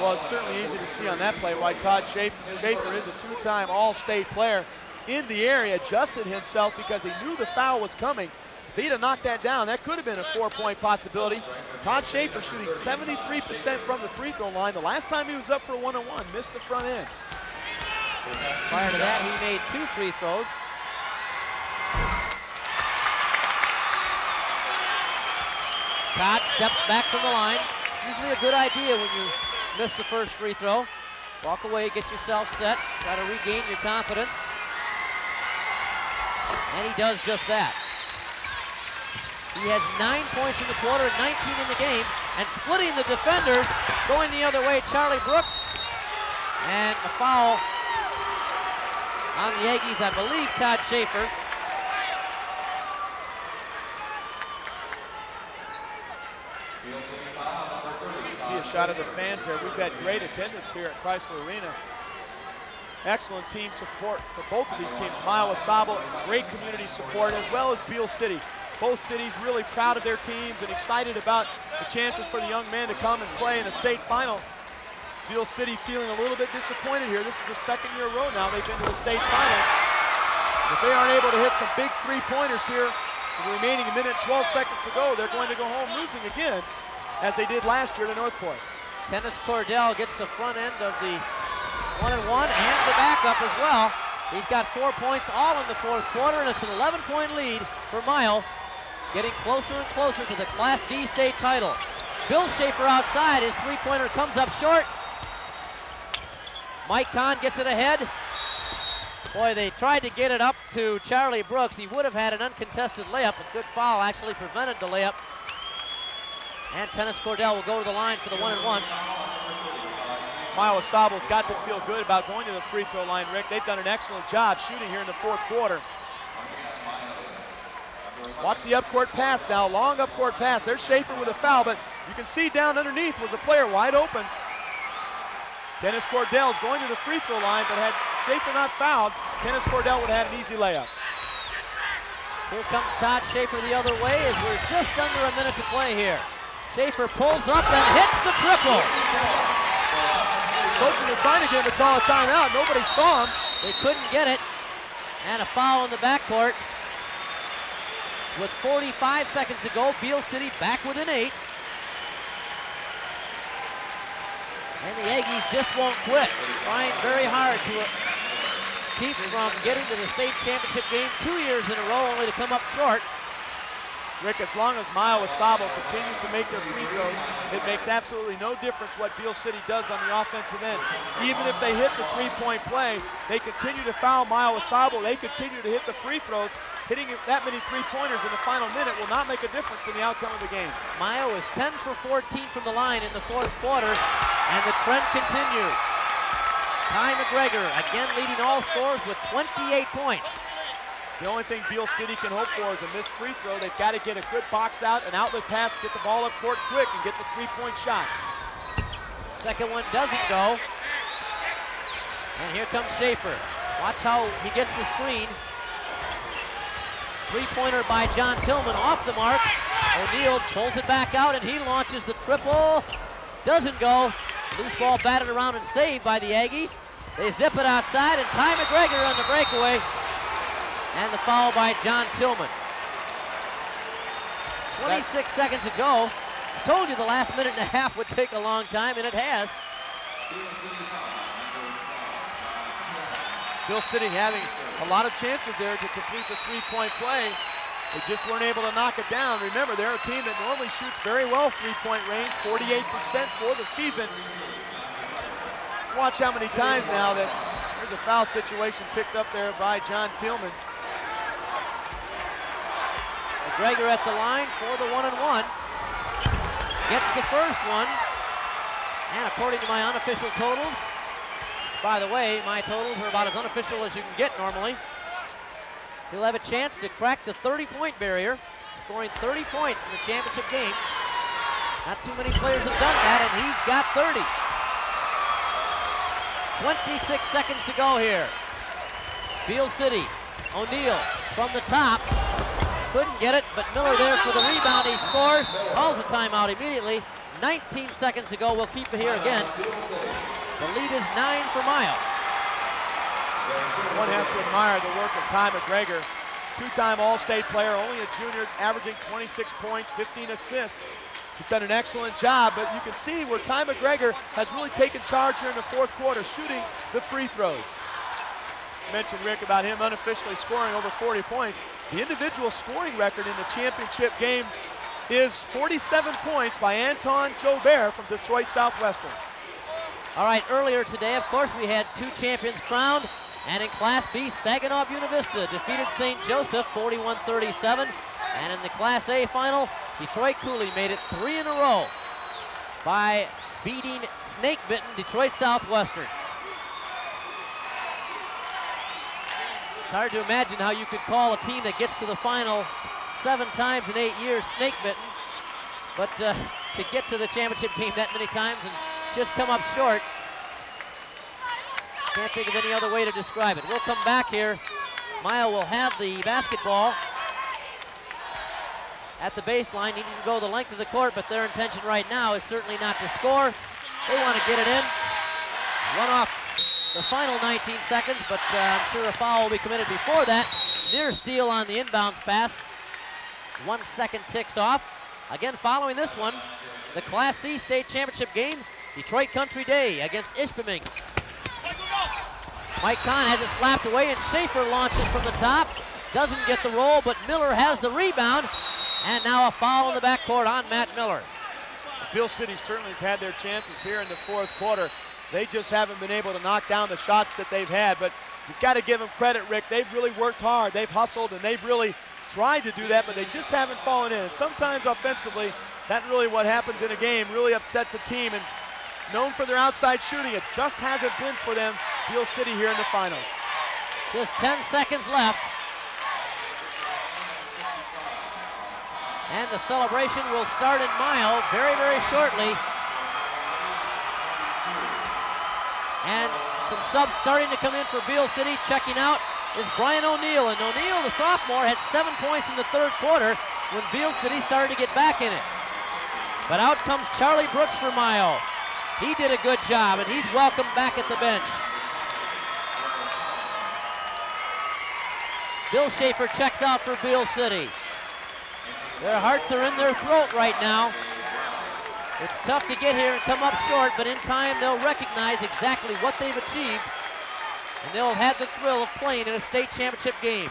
Well, it's certainly easy to see on that play why Todd Schafer is a two-time All-State player in the area, adjusted himself because he knew the foul was coming. If he'd have knocked that down, that could have been a four-point possibility. Todd Schafer shooting 73% from the free throw line. The last time he was up for a one-on-one, missed the front end. Prior to that, he made two free throws. Todd steps back from the line. Usually a good idea when you miss the first free throw. Walk away, get yourself set, try to regain your confidence. And he does just that. He has nine points in the quarter and 19 in the game. And splitting the defenders, going the other way, Charlie Brooks. And a foul on the Aggies, I believe Todd Schafer. A shot of the fans there. We've had great attendance here at Chrysler Arena. Excellent team support for both of these teams. Mio AuSable, great community support, as well as Beal City. Both cities really proud of their teams and excited about the chances for the young men to come and play in a state final. Beal City feeling a little bit disappointed here. This is the second year in a row now they've been to the state finals. If they aren't able to hit some big three-pointers here, the remaining minute 12 seconds to go, they're going to go home losing again, as they did last year to Northport. Dennis Cordell gets the front end of the one and one and the backup as well. He's got four points all in the fourth quarter, and it's an 11-point lead for Mio, getting closer and closer to the Class D state title. Bill Schafer outside, his three-pointer comes up short. Mike Kann gets it ahead. Boy, they tried to get it up to Charlie Brooks. He would have had an uncontested layup. A good foul actually prevented the layup. And Dennis Cordell will go to the line for the one and one. Mio AuSable's got to feel good about going to the free throw line, Rick. They've done an excellent job shooting here in the fourth quarter. Watch the upcourt pass now, long upcourt pass. There's Schafer with a foul, but you can see down underneath was a player wide open. Dennis Cordell's going to the free throw line, but had Schafer not fouled, Dennis Cordell would have had an easy layup. Here comes Todd Schafer the other way as we're just under a minute to play here. Schafer pulls up and hits the triple. Coaches are trying to get him to call a timeout. Nobody saw him. They couldn't get it. And a foul in the backcourt. With 45 seconds to go, Beal City back within eight. And the Aggies just won't quit. Trying very hard to uh, keep from getting to the state championship game two years in a row, only to come up short. Rick, as long as Mio AuSable continues to make their free throws, it makes absolutely no difference what Beal City does on the offensive end. Even if they hit the three-point play, they continue to foul Mio AuSable. They continue to hit the free throws. Hitting that many three-pointers in the final minute will not make a difference in the outcome of the game. Mio is 10 for 14 from the line in the fourth quarter, and the trend continues. Ty McGregor again leading all scores with 28 points. The only thing Beal City can hope for is a missed free throw. They've got to get a good box out, an outlet pass, get the ball up court quick, and get the three-point shot. Second one doesn't go. And here comes Schafer. Watch how he gets the screen. Three-pointer by John Tillman off the mark. O'Neal pulls it back out and he launches the triple. Doesn't go. Loose ball batted around and saved by the Aggies. They zip it outside and Ty McGregor on the breakaway. And the foul by John Tillman. 26 seconds to go. I told you the last minute and a half would take a long time, and it has. Beal City having a lot of chances there to complete the three-point play. They just weren't able to knock it down. Remember, they're a team that normally shoots very well three-point range, 48% for the season. Watch how many times now that there's a foul situation picked up there by John Tillman. McGregor at the line for the one and one. Gets the first one. And according to my unofficial totals, by the way, my totals are about as unofficial as you can get normally. He'll have a chance to crack the 30-point barrier, scoring 30 points in the championship game. Not too many players have done that, and he's got 30. 26 seconds to go here. Beal City, O'Neal from the top. Couldn't get it, but Miller there for the rebound. He scores, calls a timeout immediately. 19 seconds to go. We'll keep it here again. The lead is nine for Mio. One has to admire the work of Ty McGregor, two-time All-State player, only a junior, averaging 26 points, 15 assists. He's done an excellent job, but you can see where Ty McGregor has really taken charge here in the fourth quarter, shooting the free throws. Mentioned, Rick, about him unofficially scoring over 40 points. The individual scoring record in the championship game is 47 points by Antoine Joubert from Detroit Southwestern. All right, earlier today, of course, we had two champions crowned. And in Class B, Saginaw Buena Vista defeated St. Joseph 41-37. And in the Class A final, Detroit Cooley made it three in a row by beating snake-bitten Detroit Southwestern. It's hard to imagine how you could call a team that gets to the final seven times in eight years snake-bitten. But uh, to get to the championship game that many times and just come up short, can't think of any other way to describe it. We'll come back here. Mio will have the basketball at the baseline, needing to go the length of the court, but their intention right now is certainly not to score. They want to get it in. Run off the final 19 seconds, but uh, I'm sure a foul will be committed before that. Near steal on the inbounds pass. One second ticks off. Again, following this one, the Class C state championship game, Detroit Country Day against Ishpeming. Mike Kann has it slapped away, and Schafer launches from the top. Doesn't get the roll, but Miller has the rebound. And now a foul in the backcourt on Matt Miller. Beal City certainly has had their chances here in the fourth quarter. They just haven't been able to knock down the shots that they've had. But you've got to give them credit, Rick. They've really worked hard. They've hustled, and they've really tried to do that, but they just haven't fallen in. Sometimes offensively, that really what happens in a game, really upsets a team. And known for their outside shooting, it just hasn't been for them, Beal City here in the finals. Just 10 seconds left. And the celebration will start in Mio very, very shortly. And some subs starting to come in for Beal City. Checking out is Brian O'Neill. And O'Neill, the sophomore, had seven points in the third quarter when Beal City started to get back in it. But out comes Charlie Brooks for Mio. He did a good job, and he's welcome back at the bench. Bill Schafer checks out for Beal City. Their hearts are in their throat right now. It's tough to get here and come up short, but in time they'll recognize exactly what they've achieved, and they'll have the thrill of playing in a state championship game.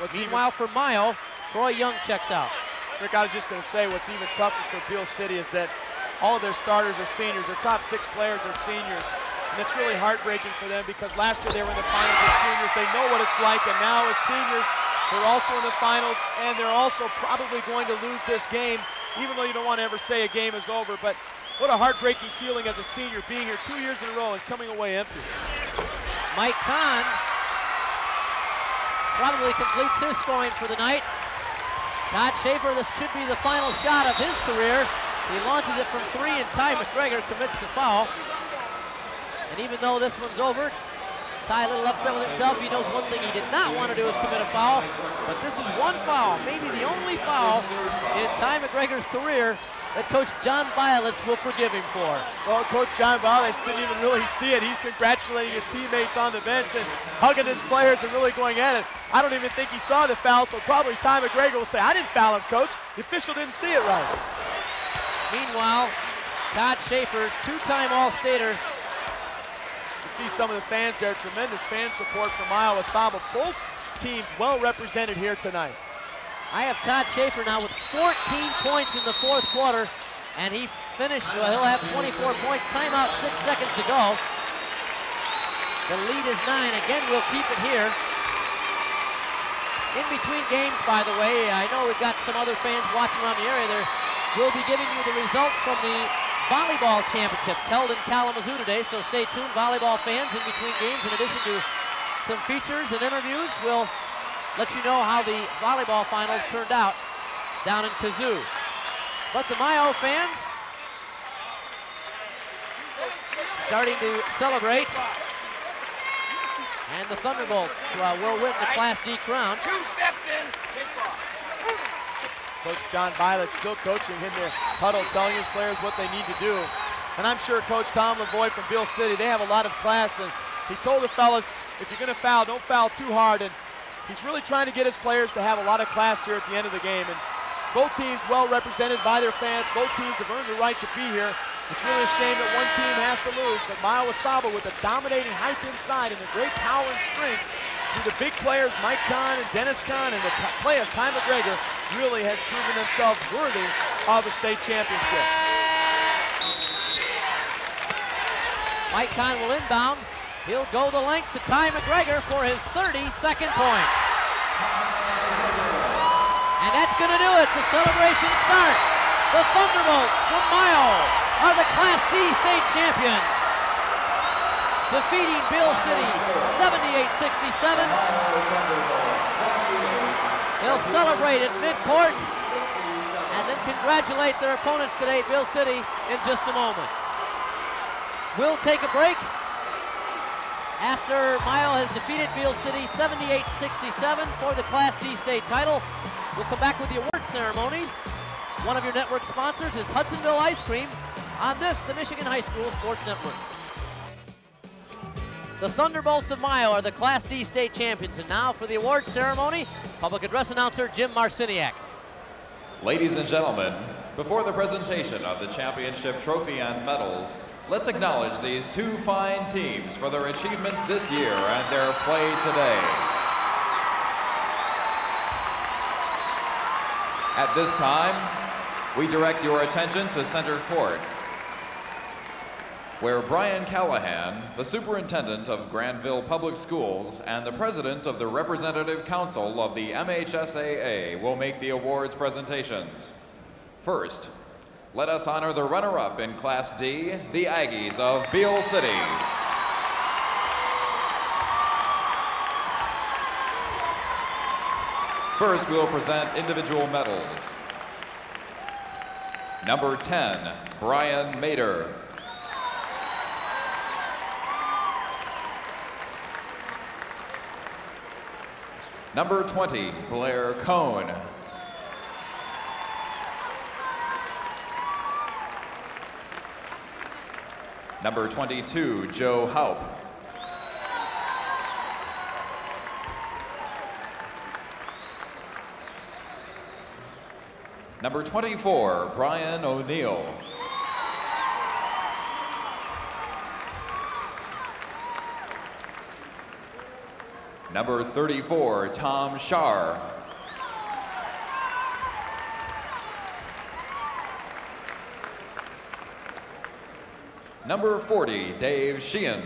What's Meanwhile, for Mio, Troy Young checks out. Rick, I was just going to say what's even tougher for Beal City is that all of their starters are seniors. Their top six players are seniors. And it's really heartbreaking for them because last year they were in the finals as juniors. They know what it's like, and now as seniors, they're also in the finals, and they're also probably going to lose this game, even though you don't want to ever say a game is over. But what a heartbreaking feeling as a senior being here two years in a row and coming away empty. Mike Kann probably completes his scoring for the night. Todd Schafer, this should be the final shot of his career. He launches it from three, and Ty McGregor commits the foul. And even though this one's over, Ty a little upset with himself. He knows one thing he did not want to do is commit a foul. But this is one foul, maybe the only foul in Ty McGregor's career that Coach John Violet will forgive him for. Well, Coach John Violet didn't even really see it. He's congratulating his teammates on the bench and hugging his players and really going at it. I don't even think he saw the foul, so probably Ty McGregor will say, I didn't foul him, Coach. The official didn't see it right. Meanwhile, Todd Schafer, two-time All-Stater, see some of the fans there. Tremendous fan support from Mio AuSable. Both teams well represented here tonight. I have Todd Schafer now with 14 points in the fourth quarter, and he finished, well, he'll have 24 points. Timeout, six seconds to go. The lead is nine. Again, we'll keep it here. In between games, by the way, I know we've got some other fans watching around the area there. We'll be giving you the results from the volleyball championships held in Kalamazoo today, so stay tuned, volleyball fans, in between games. In addition to some features and interviews, we'll let you know how the volleyball finals turned out down in Kazoo. But the Mio fans starting to celebrate. And the Thunderbolts uh, will win the Class D crown. Two steps in. Coach John Violet still coaching in their huddle, telling his players what they need to do. And I'm sure Coach Tom Lavoy from Beal City, they have a lot of class. And he told the fellas, if you're going to foul, don't foul too hard. And he's really trying to get his players to have a lot of class here at the end of the game. And both teams well represented by their fans. Both teams have earned the right to be here. It's really a shame that one team has to lose, but Mio AuSable with the dominating height inside and the great power and strength through the big players, Mike Kann and Dennis Kann, and the play of Ty McGregor really has proven themselves worthy of a state championship. Mike Kann will inbound. He'll go the length to Ty McGregor for his 32nd point. And that's going to do it. The celebration starts. The Thunderbolts from Mio are the Class D state champions. Defeating Beal City 78-67. They'll celebrate at midcourt and then congratulate their opponents today, Beal City, in just a moment. We'll take a break after Mio has defeated Beal City 78-67 for the Class D state title. We'll come back with the award ceremonies. One of your network sponsors is Hudsonville Ice Cream on this, the Michigan High School Sports Network. The Thunderbolts of Mio are the Class D state champions. And now for the award ceremony, public address announcer Jim Marciniak. Ladies and gentlemen, before the presentation of the championship trophy and medals, let's acknowledge these two fine teams for their achievements this year and their play today. At this time, we direct your attention to center court, where Brian Callahan, the superintendent of Granville Public Schools and the president of the Representative Council of the MHSAA will make the awards presentations. First, let us honor the runner-up in Class D, the Aggies of Beal City. First, we'll present individual medals. Number 10, Brian Mader. Number 20, Blair Cohn. Number 22, Joe Haupt. Number 24, Brian O'Neill. number 34, Tom Shar. Number 40, Dave Sheehan.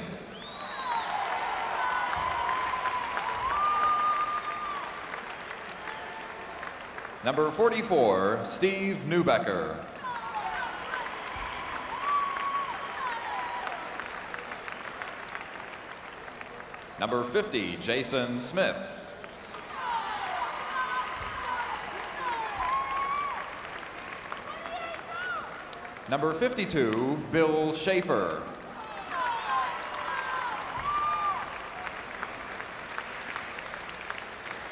Number 44, Steve Newbecker. Number 50, Jason Smith. Number 52, Bill Schafer.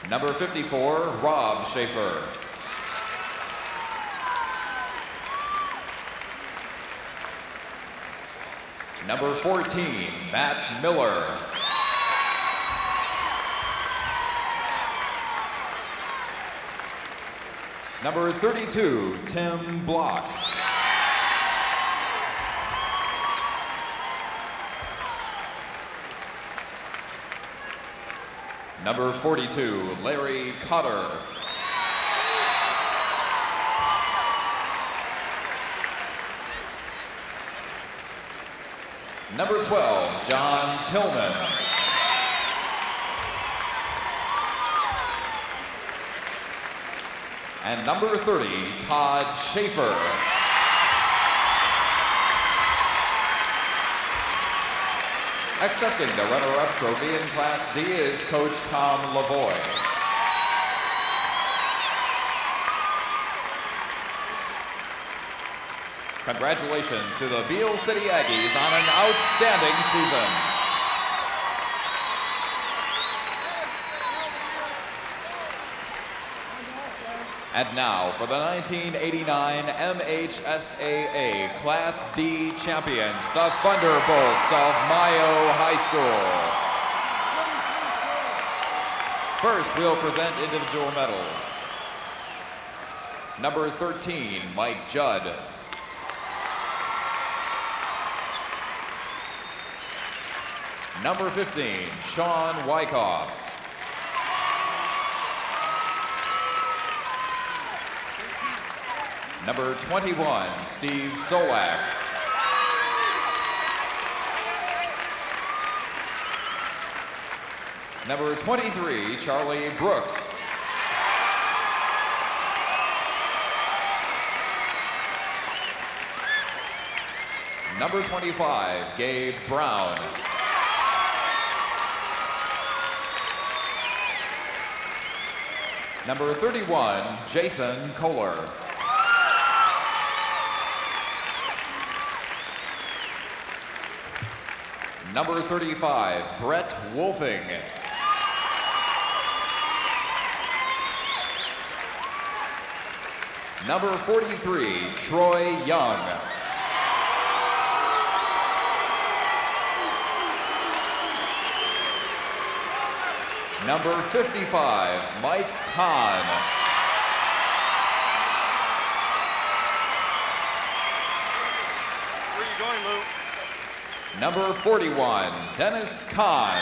Number 54, Rob Schafer. Number 14, Matt Miller. Number 32, Tim Block. Number 42, Larry Cotter. Number 12, John Tillman. And number 30, Todd Schafer. Accepting the runner-up trophy in Class D is Coach Tom Lavoy. Congratulations to the Beal City Aggies on an outstanding season. And now for the 1989 MHSAA Class D champions, the Thunderbolts of Mio High School. First, we'll present individual medals. Number 13, Mike Judd. Number 15, Sean Wyckoff. Number 21, Steve Solak. Number 23, Charlie Brooks. Number 25, Gabe Brown. Number 31, Jason Kohler. Number 35, Brett Wolfing. Number 43, Troy Young. Number 55, Mike Kann. Where are you going, Lou? Number 41, Dennis Kann.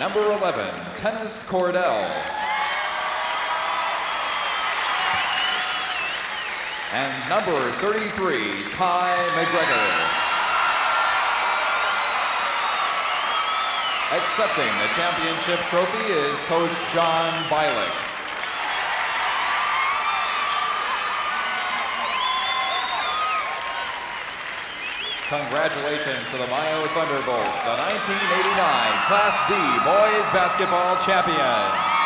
Number 11, Dennis Cordell. And number 33, Ty McGregor. Accepting the championship trophy is Coach John Bilick. Congratulations to the Mio Thunderbolts, the 1989 Class D Boys Basketball Champions.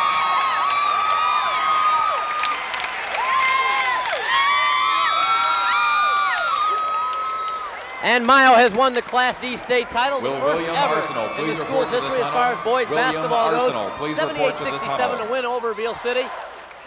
And Mio has won the Class D state title, Will the first William ever Arsenal in the school's to the history as far as boys William basketball Arsenal, goes. please report to 78-67 tunnel. to win over Beal City.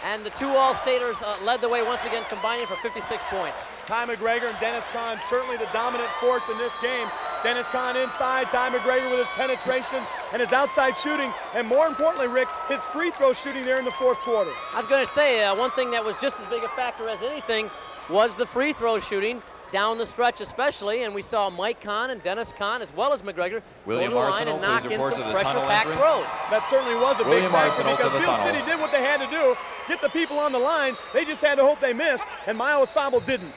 And the two All-Staters uh, led the way once again, combining for 56 points. Ty McGregor and Dennis Kann certainly the dominant force in this game. Dennis Kann inside, Ty McGregor with his penetration and his outside shooting, and more importantly, Rick, his free throw shooting there in the fourth quarter. I was going to say, uh, one thing that was just as big a factor as anything was the free throw shooting. Down the stretch especially, and we saw Mike Kann and Dennis Kann as well as McGregor William go to the line Arsenal, and knock in some pressure tunnel pack throws. That certainly was a William big factor Arsenal because Beal City did what they had to do, get the people on the line. They just had to hope they missed, and Mio AuSable didn't.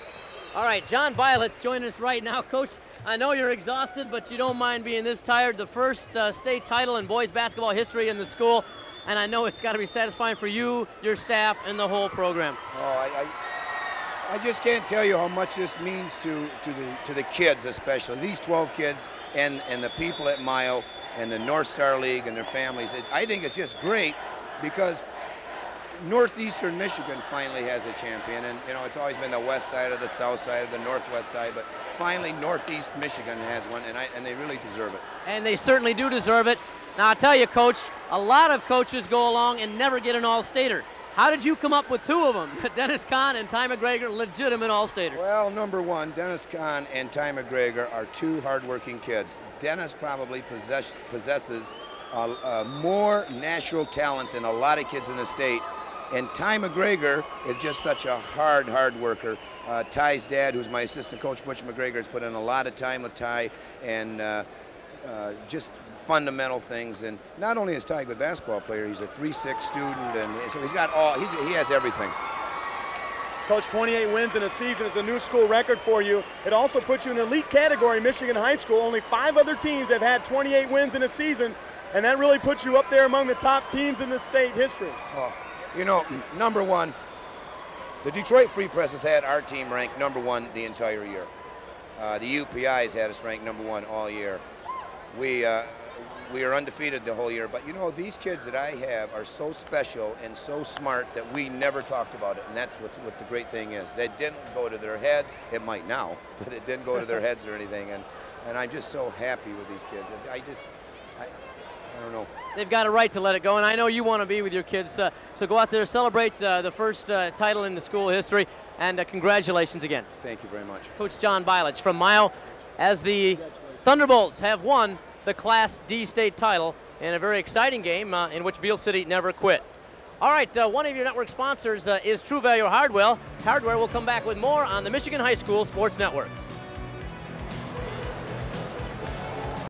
All right, John Violet's joining us right now. Coach, I know you're exhausted, but you don't mind being this tired. The first uh, state title in boys basketball history in the school, and I know it's got to be satisfying for you, your staff, and the whole program. Oh, I, I, I just can't tell you how much this means to, to the to the kids, especially these 12 kids, and and the people at Mio and the North Star League and their families. It, I think it's just great because Northeastern Michigan finally has a champion, and you know it's always been the west side of the south side or the northwest side, but finally Northeast Michigan has one, and I and they really deserve it. And they certainly do deserve it. Now, I'll tell you, Coach, a lot of coaches go along and never get an All-Stater. How did you come up with two of them, Dennis Kann and Ty McGregor, legitimate All-Staters? Well, number one, Dennis Kann and Ty McGregor are two hardworking kids. Dennis probably possess, possesses more natural talent than a lot of kids in the state. And Ty McGregor is just such a hard, hard worker. Uh, Ty's dad, who's my assistant coach, Butch McGregor, has put in a lot of time with Ty and uh, uh, just fundamental things. And not only is Ty a good basketball player, he's a 3-6 student, and so he's got all, he's, he has everything. Coach, 28 wins in a season is a new school record for you. It also puts you in an elite category, Michigan High School. Only five other teams have had 28 wins in a season, and that really puts you up there among the top teams in the state history. Oh, you know, number one, the Detroit Free Press has had our team ranked number one the entire year. Uh, the UPI has had us ranked number one all year. We, uh, we are undefeated the whole year, but you know, these kids that I have are so special and so smart that we never talked about it, and that's what, what the great thing is. That didn't go to their heads. It might now, but it didn't go to their heads or anything, and, and I'm just so happy with these kids. I just, I, I don't know. They've got a right to let it go, and I know you want to be with your kids. Uh, so go out there, celebrate uh, the first uh, title in the school history, and uh, congratulations again. Thank you very much. Coach John Bilich from Mio as the Thunderbolts have won the Class D state title in a very exciting game uh, in which Beal City never quit. All right, uh, one of your network sponsors uh, is True Value Hardware. Hardware will come back with more on the Michigan High School Sports Network.